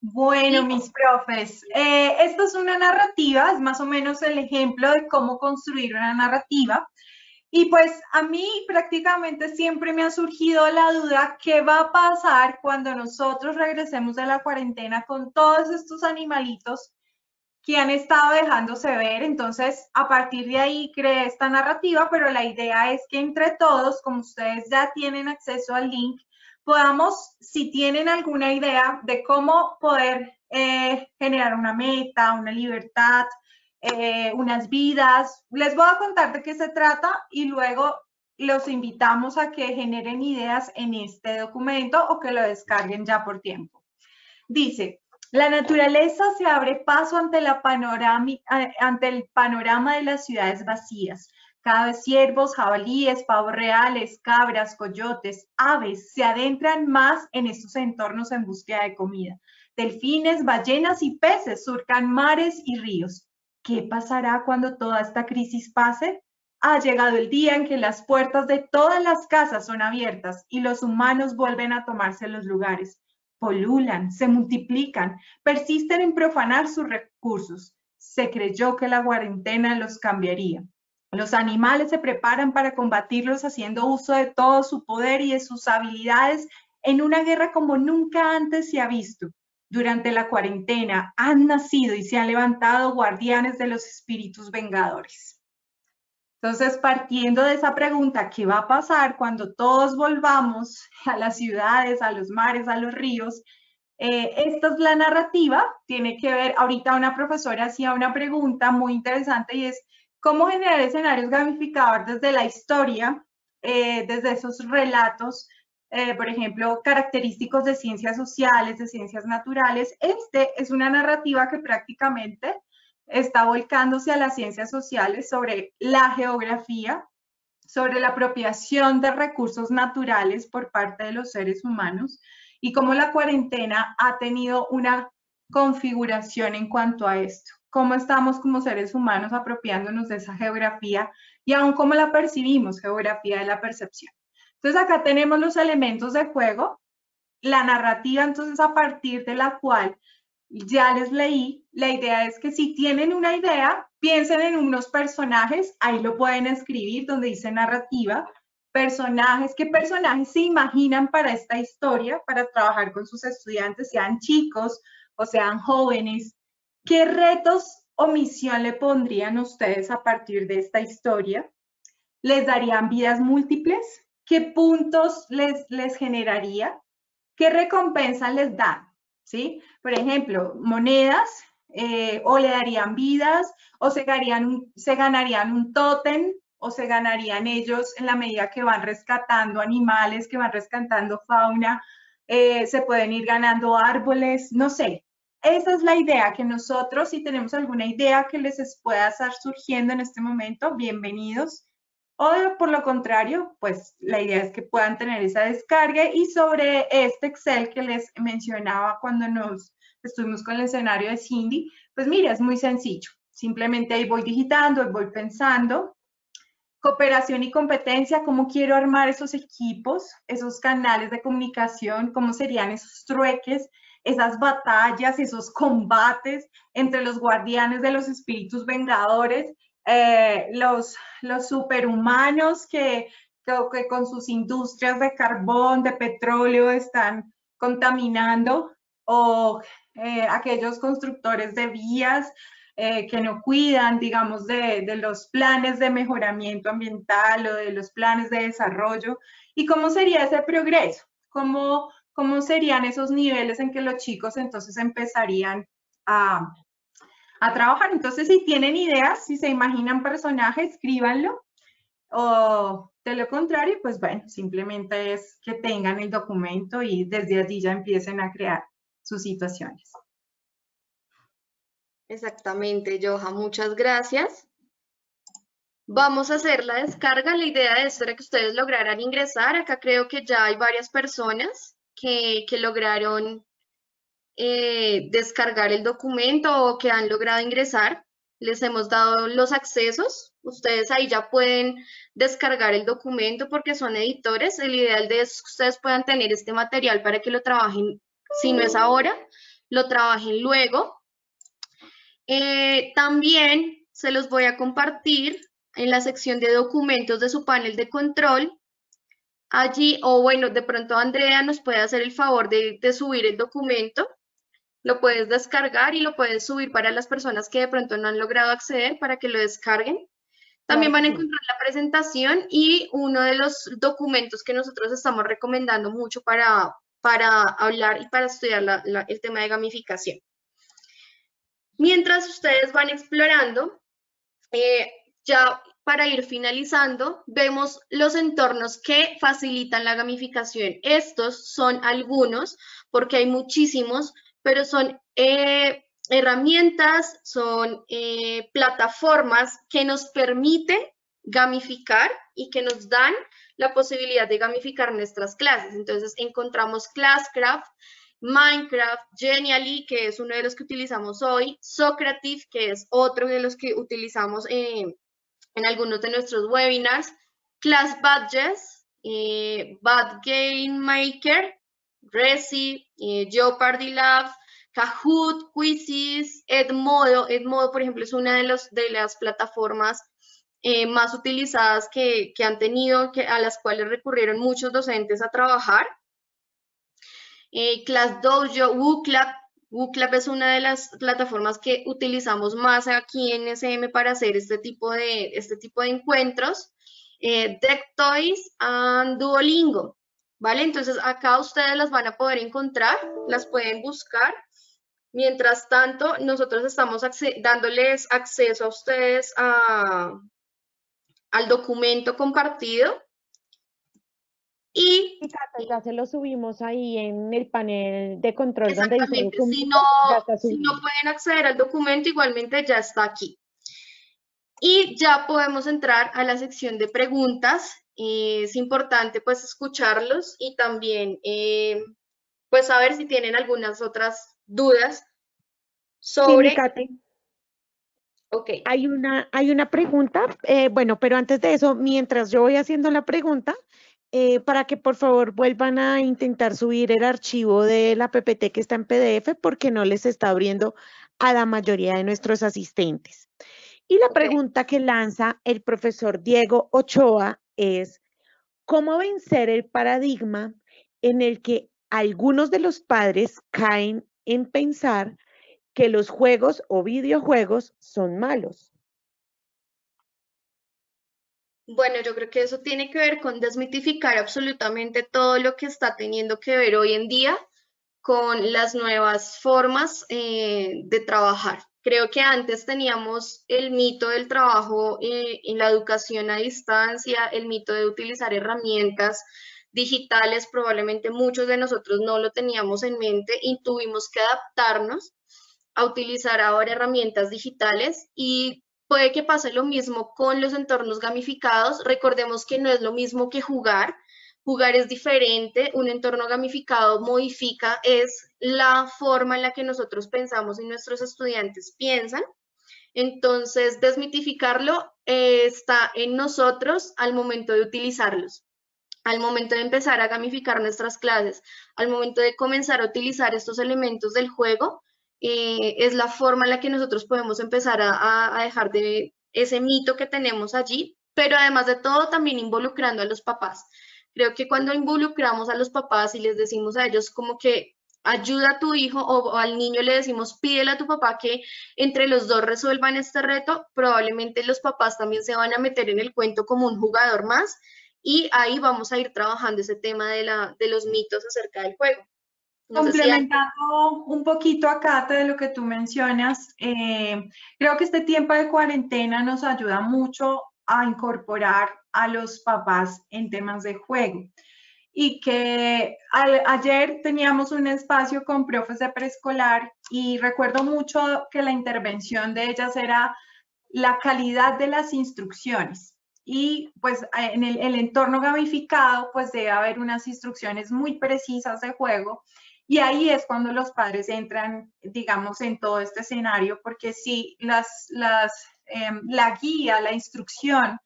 Bueno, mis profes, eh, esta es una narrativa, es más o menos el ejemplo de cómo construir una narrativa. Y pues a mí prácticamente siempre me ha surgido la duda, ¿qué va a pasar cuando nosotros regresemos de la cuarentena con todos estos animalitos que han estado dejándose ver? Entonces, a partir de ahí creé esta narrativa, pero la idea es que entre todos, como ustedes ya tienen acceso al link, podamos, si tienen alguna idea de cómo poder eh, generar una meta, una libertad, eh, unas vidas. Les voy a contar de qué se trata y luego los invitamos a que generen ideas en este documento o que lo descarguen ya por tiempo. Dice, la naturaleza se abre paso ante, el panorama de las ciudades vacías. Cada vez ciervos, jabalíes, pavos reales, cabras, coyotes, aves se adentran más en estos entornos en búsqueda de comida. Delfines, ballenas y peces surcan mares y ríos. ¿Qué pasará cuando toda esta crisis pase? Ha llegado el día en que las puertas de todas las casas son abiertas y los humanos vuelven a tomarse los lugares. Polulan, se multiplican, persisten en profanar sus recursos. Se creyó que la cuarentena los cambiaría. Los animales se preparan para combatirlos haciendo uso de todo su poder y de sus habilidades en una guerra como nunca antes se ha visto durante la cuarentena han nacido y se han levantado guardianes de los espíritus vengadores. Entonces, partiendo de esa pregunta, ¿qué va a pasar cuando todos volvamos a las ciudades, a los mares, a los ríos? Eh, esta es la narrativa, tiene que ver, ahorita una profesora hacía una pregunta muy interesante y es, ¿cómo generar escenarios gamificadores desde la historia, eh, desde esos relatos eh, por ejemplo, característicos de ciencias sociales, de ciencias naturales. Este es una narrativa que prácticamente está volcándose a las ciencias sociales sobre la geografía, sobre la apropiación de recursos naturales por parte de los seres humanos y cómo la cuarentena ha tenido una configuración en cuanto a esto, cómo estamos como seres humanos apropiándonos de esa geografía y aún cómo la percibimos, geografía de la percepción. Entonces acá tenemos los elementos de juego, la narrativa entonces a partir de la cual ya les leí, la idea es que si tienen una idea, piensen en unos personajes, ahí lo pueden escribir donde dice narrativa, personajes, qué personajes se imaginan para esta historia, para trabajar con sus estudiantes, sean chicos o sean jóvenes, qué retos o misión le pondrían ustedes a partir de esta historia, les darían vidas múltiples, qué puntos les, les generaría, qué recompensa les dan, ¿sí? Por ejemplo, monedas, eh, o le darían vidas, o se ganarían, un, se tótem, o se ganarían ellos en la medida que van rescatando animales, que van rescatando fauna, eh, se pueden ir ganando árboles, no sé. Esa es la idea, que nosotros, si tenemos alguna idea que les pueda estar surgiendo en este momento, bienvenidos. O por lo contrario, pues la idea es que puedan tener esa descarga y sobre este Excel que les mencionaba cuando nos estuvimos con el escenario de Cindy, pues mira, es muy sencillo. Simplemente ahí voy digitando, ahí voy pensando. Cooperación y competencia, cómo quiero armar esos equipos, esos canales de comunicación, cómo serían esos trueques, esas batallas, esos combates entre los guardianes de los espíritus vengadores, eh, los, los superhumanos que, que, con sus industrias de carbón, de petróleo están contaminando, o eh, aquellos constructores de vías eh, que no cuidan, digamos, de, de, los planes de mejoramiento ambiental o de los planes de desarrollo. ¿Y cómo sería ese progreso? ¿Cómo, cómo serían esos niveles en que los chicos entonces empezarían a, a trabajar? Entonces, si tienen ideas, si se imaginan personajes, escríbanlo. O de lo contrario, pues bueno, simplemente es que tengan el documento y desde allí ya empiecen a crear sus situaciones. Exactamente, Joja, muchas gracias. Vamos a hacer la descarga. La idea de esto que ustedes lograran ingresar. Acá creo que ya hay varias personas que, lograron eh, descargar el documento o que han logrado ingresar. Les hemos dado los accesos. Ustedes ahí ya pueden descargar el documento porque son editores. El ideal de es que ustedes puedan tener este material para que lo trabajen, si no es ahora, lo trabajen luego. Eh, también se los voy a compartir en la sección de documentos de su panel de control. Allí, o bueno, de pronto Andrea nos puede hacer el favor de, de subir el documento lo puedes descargar y lo puedes subir para las personas que de pronto no han logrado acceder para que lo descarguen. También van a encontrar la presentación y uno de los documentos que nosotros estamos recomendando mucho para, para hablar y para estudiar el tema de gamificación. Mientras ustedes van explorando, eh, ya para ir finalizando, vemos los entornos que facilitan la gamificación. Estos son algunos, porque hay muchísimos, pero son eh, herramientas, son eh, plataformas que nos permiten gamificar y que nos dan la posibilidad de gamificar nuestras clases. Entonces encontramos Classcraft, Minecraft, Genially, que es uno de los que utilizamos hoy, Socrative, que es otro de los que utilizamos en algunos de nuestros webinars, Class Badges, eh, Bad Game Maker, Resi, eh, Jeopardy Labs, Kahoot, Quizzes, Edmodo. Edmodo, por ejemplo, es una de, las plataformas eh, más utilizadas que, han tenido, que, a las cuales recurrieron muchos docentes a trabajar. Eh, Class Dojo, WooClap. WooClap es una de las plataformas que utilizamos más aquí en SM para hacer este tipo de, este tipo de encuentros. Eh, Deck Toys and Duolingo. ¿Vale? Entonces acá ustedes las van a poder encontrar, las pueden buscar Mientras tanto, nosotros estamos dándoles acceso a ustedes al documento compartido. Y ya se lo subimos ahí en el panel de control donde dice si no, si no pueden acceder al documento, igualmente ya está aquí. Y ya podemos entrar a la sección de preguntas. Es importante pues escucharlos y también eh, pues saber si tienen algunas otras dudas sobre... Ok. Hay una, hay una pregunta, eh, bueno, pero antes de eso, mientras yo voy haciendo la pregunta, eh, para que por favor vuelvan a intentar subir el archivo de la PPT que está en PDF porque no les está abriendo a la mayoría de nuestros asistentes. Y la pregunta que lanza el profesor Diego Ochoa es, ¿cómo vencer el paradigma en el que algunos de los padres caen en pensar que los juegos o videojuegos son malos. Bueno, yo creo que eso tiene que ver con desmitificar absolutamente todo lo que está teniendo que ver hoy en día con las nuevas formas eh, de trabajar. Creo que antes teníamos el mito del trabajo eh, en la educación a distancia, el mito de utilizar herramientas digitales, probablemente muchos de nosotros no lo teníamos en mente y tuvimos que adaptarnos a utilizar ahora herramientas digitales y puede que pase lo mismo con los entornos gamificados. Recordemos que no es lo mismo que jugar. Jugar es diferente, un entorno gamificado modifica, es la forma en la que nosotros pensamos y nuestros estudiantes piensan. Entonces, desmitificarlo eh, está en nosotros al momento de utilizarlos. al momento de empezar a gamificar nuestras clases, al momento de comenzar a utilizar estos elementos del juego, eh, es la forma en la que nosotros podemos empezar a, dejar de ese mito que tenemos allí, pero además de todo también involucrando a los papás. Creo que cuando involucramos a los papás y les decimos a ellos como que ayuda a tu hijo o, al niño le decimos pídele a tu papá que entre los dos resuelvan este reto, probablemente los papás también se van a meter en el cuento como un jugador más y ahí vamos a ir trabajando ese tema de, la, de los mitos acerca del juego. Complementando un poquito acá de lo que tú mencionas, eh, creo que este tiempo de cuarentena nos ayuda mucho a incorporar a los papás en temas de juego. Y que ayer teníamos un espacio con profes de preescolar y recuerdo mucho que la intervención de ellas era la calidad de las instrucciones y pues en el, entorno gamificado pues debe haber unas instrucciones muy precisas de juego y ahí es cuando los padres entran, digamos, en todo este escenario, porque si las, las, em, la guía, la instrucción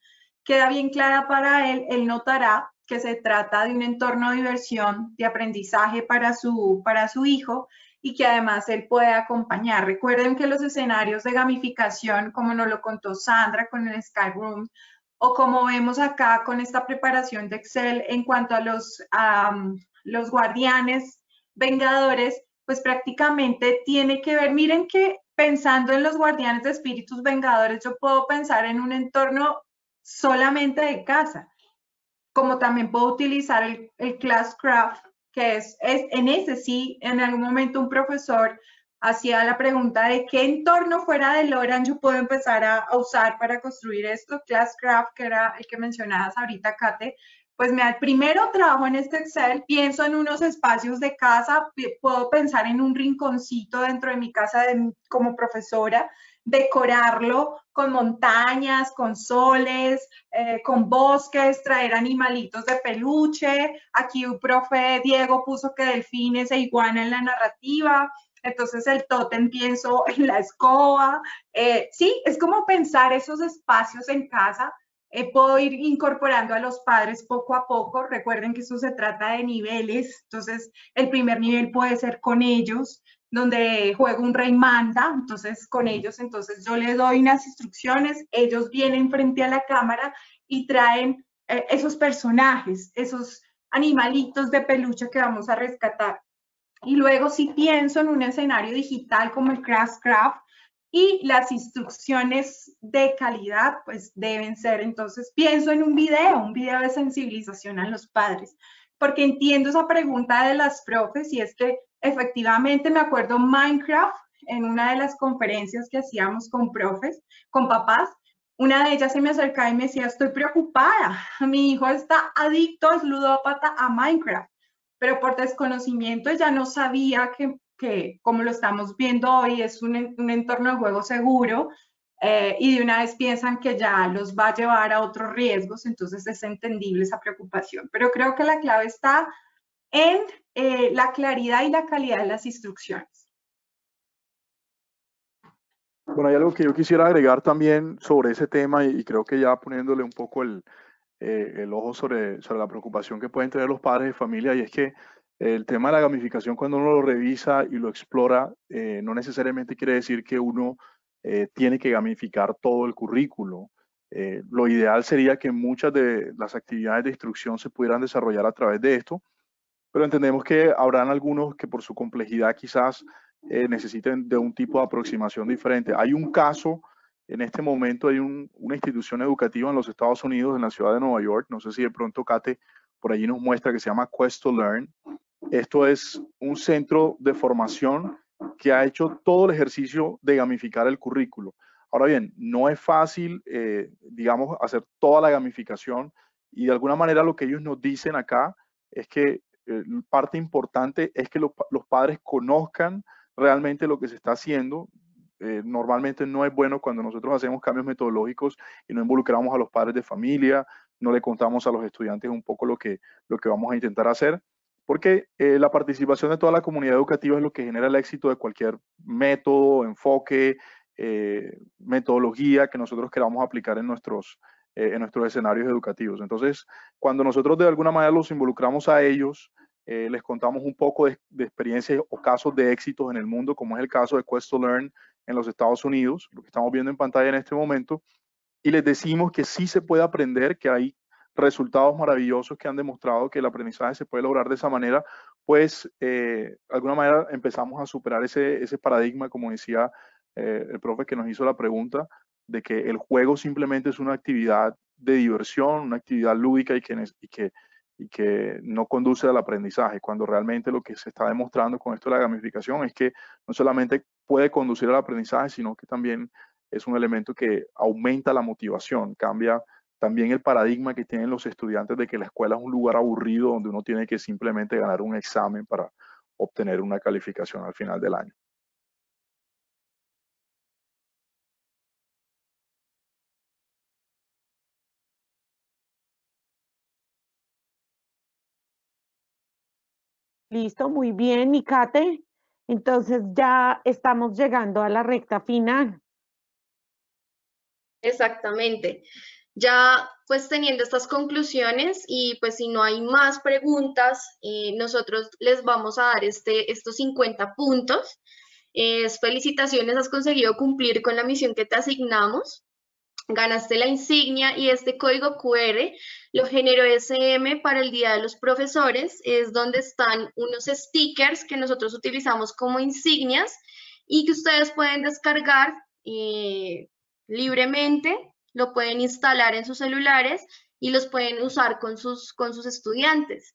queda bien clara para él, él notará que se trata de un entorno de diversión, de aprendizaje para su, para su hijo y que además él puede acompañar. Recuerden que los escenarios de gamificación, como nos lo contó Sandra con el Skyroom, o como vemos acá con esta preparación de Excel en cuanto a los, los guardianes vengadores, pues prácticamente tiene que ver, miren que pensando en los guardianes de espíritus vengadores, yo puedo pensar en un entorno solamente de casa, como también puedo utilizar el, Classcraft, que es, es, en ese sí, en algún momento un profesor hacía la pregunta de qué entorno fuera de Loran yo puedo empezar a, a usar para construir esto, Classcraft, que era el que mencionabas ahorita, Kate, pues me primero trabajo en este Excel, pienso en unos espacios de casa, puedo pensar en un rinconcito dentro de mi casa como profesora, decorarlo con montañas, con soles, eh, con bosques, traer animalitos de peluche. Aquí un profe Diego puso que delfines e iguana en la narrativa. Entonces el tótem pienso <laughs> en la escoba. Eh, sí, es como pensar esos espacios en casa eh, puedo ir incorporando a los padres poco a poco. Recuerden que eso se trata de niveles, entonces el primer nivel puede ser con ellos, donde juego un rey manda, entonces con ellos, entonces yo les doy unas instrucciones, ellos vienen frente a la cámara y traen eh, esos personajes, esos animalitos de peluche que vamos a rescatar. Y luego si pienso en un escenario digital como el Craftcraft, y las instrucciones de calidad pues deben ser, entonces pienso en un video, un video de sensibilización a los padres, porque entiendo esa pregunta de las profes y es que efectivamente me acuerdo Minecraft en una de las conferencias que hacíamos con profes, con papás, una de ellas se me acercaba y me decía, estoy preocupada, mi hijo está adicto, es ludópata a Minecraft, pero por desconocimiento ya no sabía que que, como lo estamos viendo hoy, es un, entorno de juego seguro eh, y de una vez piensan que ya los va a llevar a otros riesgos, entonces es entendible esa preocupación. Pero creo que la clave está en eh, la claridad y la calidad de las instrucciones. Bueno, hay algo que yo quisiera agregar también sobre ese tema y, creo que ya poniéndole un poco el, eh, el ojo sobre, sobre la preocupación que pueden tener los padres de familia y es que el tema de la gamificación, cuando uno lo revisa y lo explora, eh, no necesariamente quiere decir que uno eh, tiene que gamificar todo el currículo. Eh, lo ideal sería que muchas de las actividades de instrucción se pudieran desarrollar a través de esto, pero entendemos que habrán algunos que por su complejidad quizás necesiten de un tipo de aproximación diferente. Hay un caso, en este momento hay una institución educativa en los Estados Unidos, en la ciudad de Nueva York, no sé si de pronto Kate por allí nos muestra que se llama Quest to Learn, esto es un centro de formación que ha hecho todo el ejercicio de gamificar el currículo. Ahora bien, no es fácil, eh, digamos, hacer toda la gamificación y de alguna manera lo que ellos nos dicen acá es que eh, parte importante es que los padres conozcan realmente lo que se está haciendo. Eh, normalmente no es bueno cuando nosotros hacemos cambios metodológicos y no involucramos a los padres de familia, no le contamos a los estudiantes un poco lo que, lo que vamos a intentar hacer porque eh, la participación de toda la comunidad educativa es lo que genera el éxito de cualquier método, enfoque, eh, metodología que nosotros queramos aplicar en nuestros, en nuestros escenarios educativos. Entonces, cuando nosotros de alguna manera los involucramos a ellos, les contamos un poco de, de, experiencias o casos de éxitos en el mundo, como es el caso de Quest to Learn en los Estados Unidos, lo que estamos viendo en pantalla en este momento, y les decimos que sí se puede aprender, que hay resultados maravillosos que han demostrado que el aprendizaje se puede lograr de esa manera, pues eh, de alguna manera empezamos a superar ese, ese paradigma, como decía eh, el profe que nos hizo la pregunta, de que el juego simplemente es una actividad de diversión, una actividad lúdica y que, y que, y que no conduce al aprendizaje, cuando realmente lo que se está demostrando con esto de la gamificación es que no solamente puede conducir al aprendizaje, sino que también es un elemento que aumenta la motivación, cambia también el paradigma que tienen los estudiantes de que la escuela es un lugar aburrido donde uno tiene que simplemente ganar un examen para obtener una calificación al final del año. Listo, muy bien, Mikate. Entonces ya estamos llegando a la recta final. Exactamente. Ya pues teniendo estas conclusiones y pues si no hay más preguntas, eh, nosotros les vamos a dar este, estos 50 puntos. felicitaciones, has conseguido cumplir con la misión que te asignamos. Ganaste la insignia y este código QR lo generó SM para el Día de los Profesores. Es donde están unos stickers que nosotros utilizamos como insignias y que ustedes pueden descargar eh, libremente lo pueden instalar en sus celulares y los pueden usar con sus, con sus estudiantes.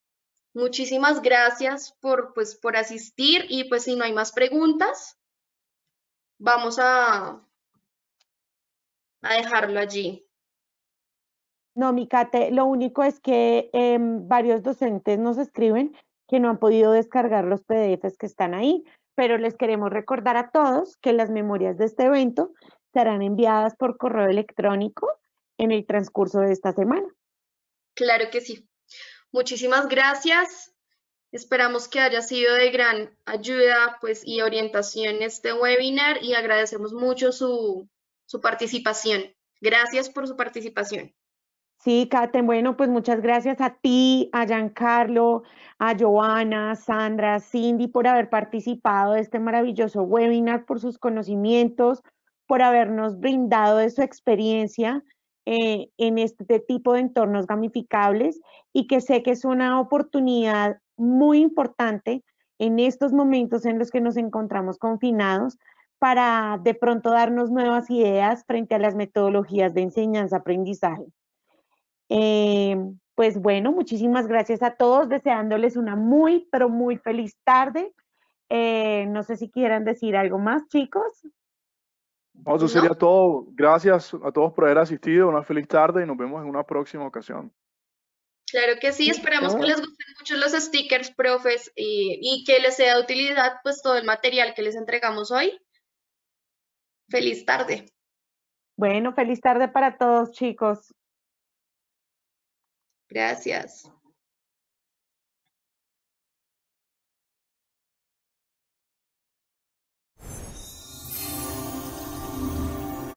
Muchísimas gracias por, pues, por asistir y pues si no hay más preguntas, vamos a, a dejarlo allí. No, Mikate, lo único es que em, varios docentes nos escriben que no han podido descargar los PDFs que están ahí, pero les queremos recordar a todos que las memorias de este evento serán enviadas por correo electrónico en el transcurso de esta semana. Claro que sí. Muchísimas gracias. Esperamos que haya sido de gran ayuda pues, y orientación este webinar y agradecemos mucho su, su participación. Gracias por su participación. Sí, Kate, bueno, pues muchas gracias a ti, a Giancarlo, a Joana, Sandra, Cindy por haber participado de este maravilloso webinar, por sus conocimientos, por habernos brindado de su experiencia eh, en este tipo de entornos gamificables y que sé que es una oportunidad muy importante en estos momentos en los que nos encontramos confinados para de pronto darnos nuevas ideas frente a las metodologías de enseñanza-aprendizaje. Eh, pues bueno, muchísimas gracias a todos, deseándoles una muy, pero muy feliz tarde. Eh, no sé si quieran decir algo más, chicos. No, eso sería todo. Gracias a todos por haber asistido. Una feliz tarde y nos vemos en una próxima ocasión. Claro que sí, esperamos que les gusten mucho los stickers, profes, y, y, que les sea de utilidad pues todo el material que les entregamos hoy. Feliz tarde. Bueno, feliz tarde para todos, chicos. Gracias.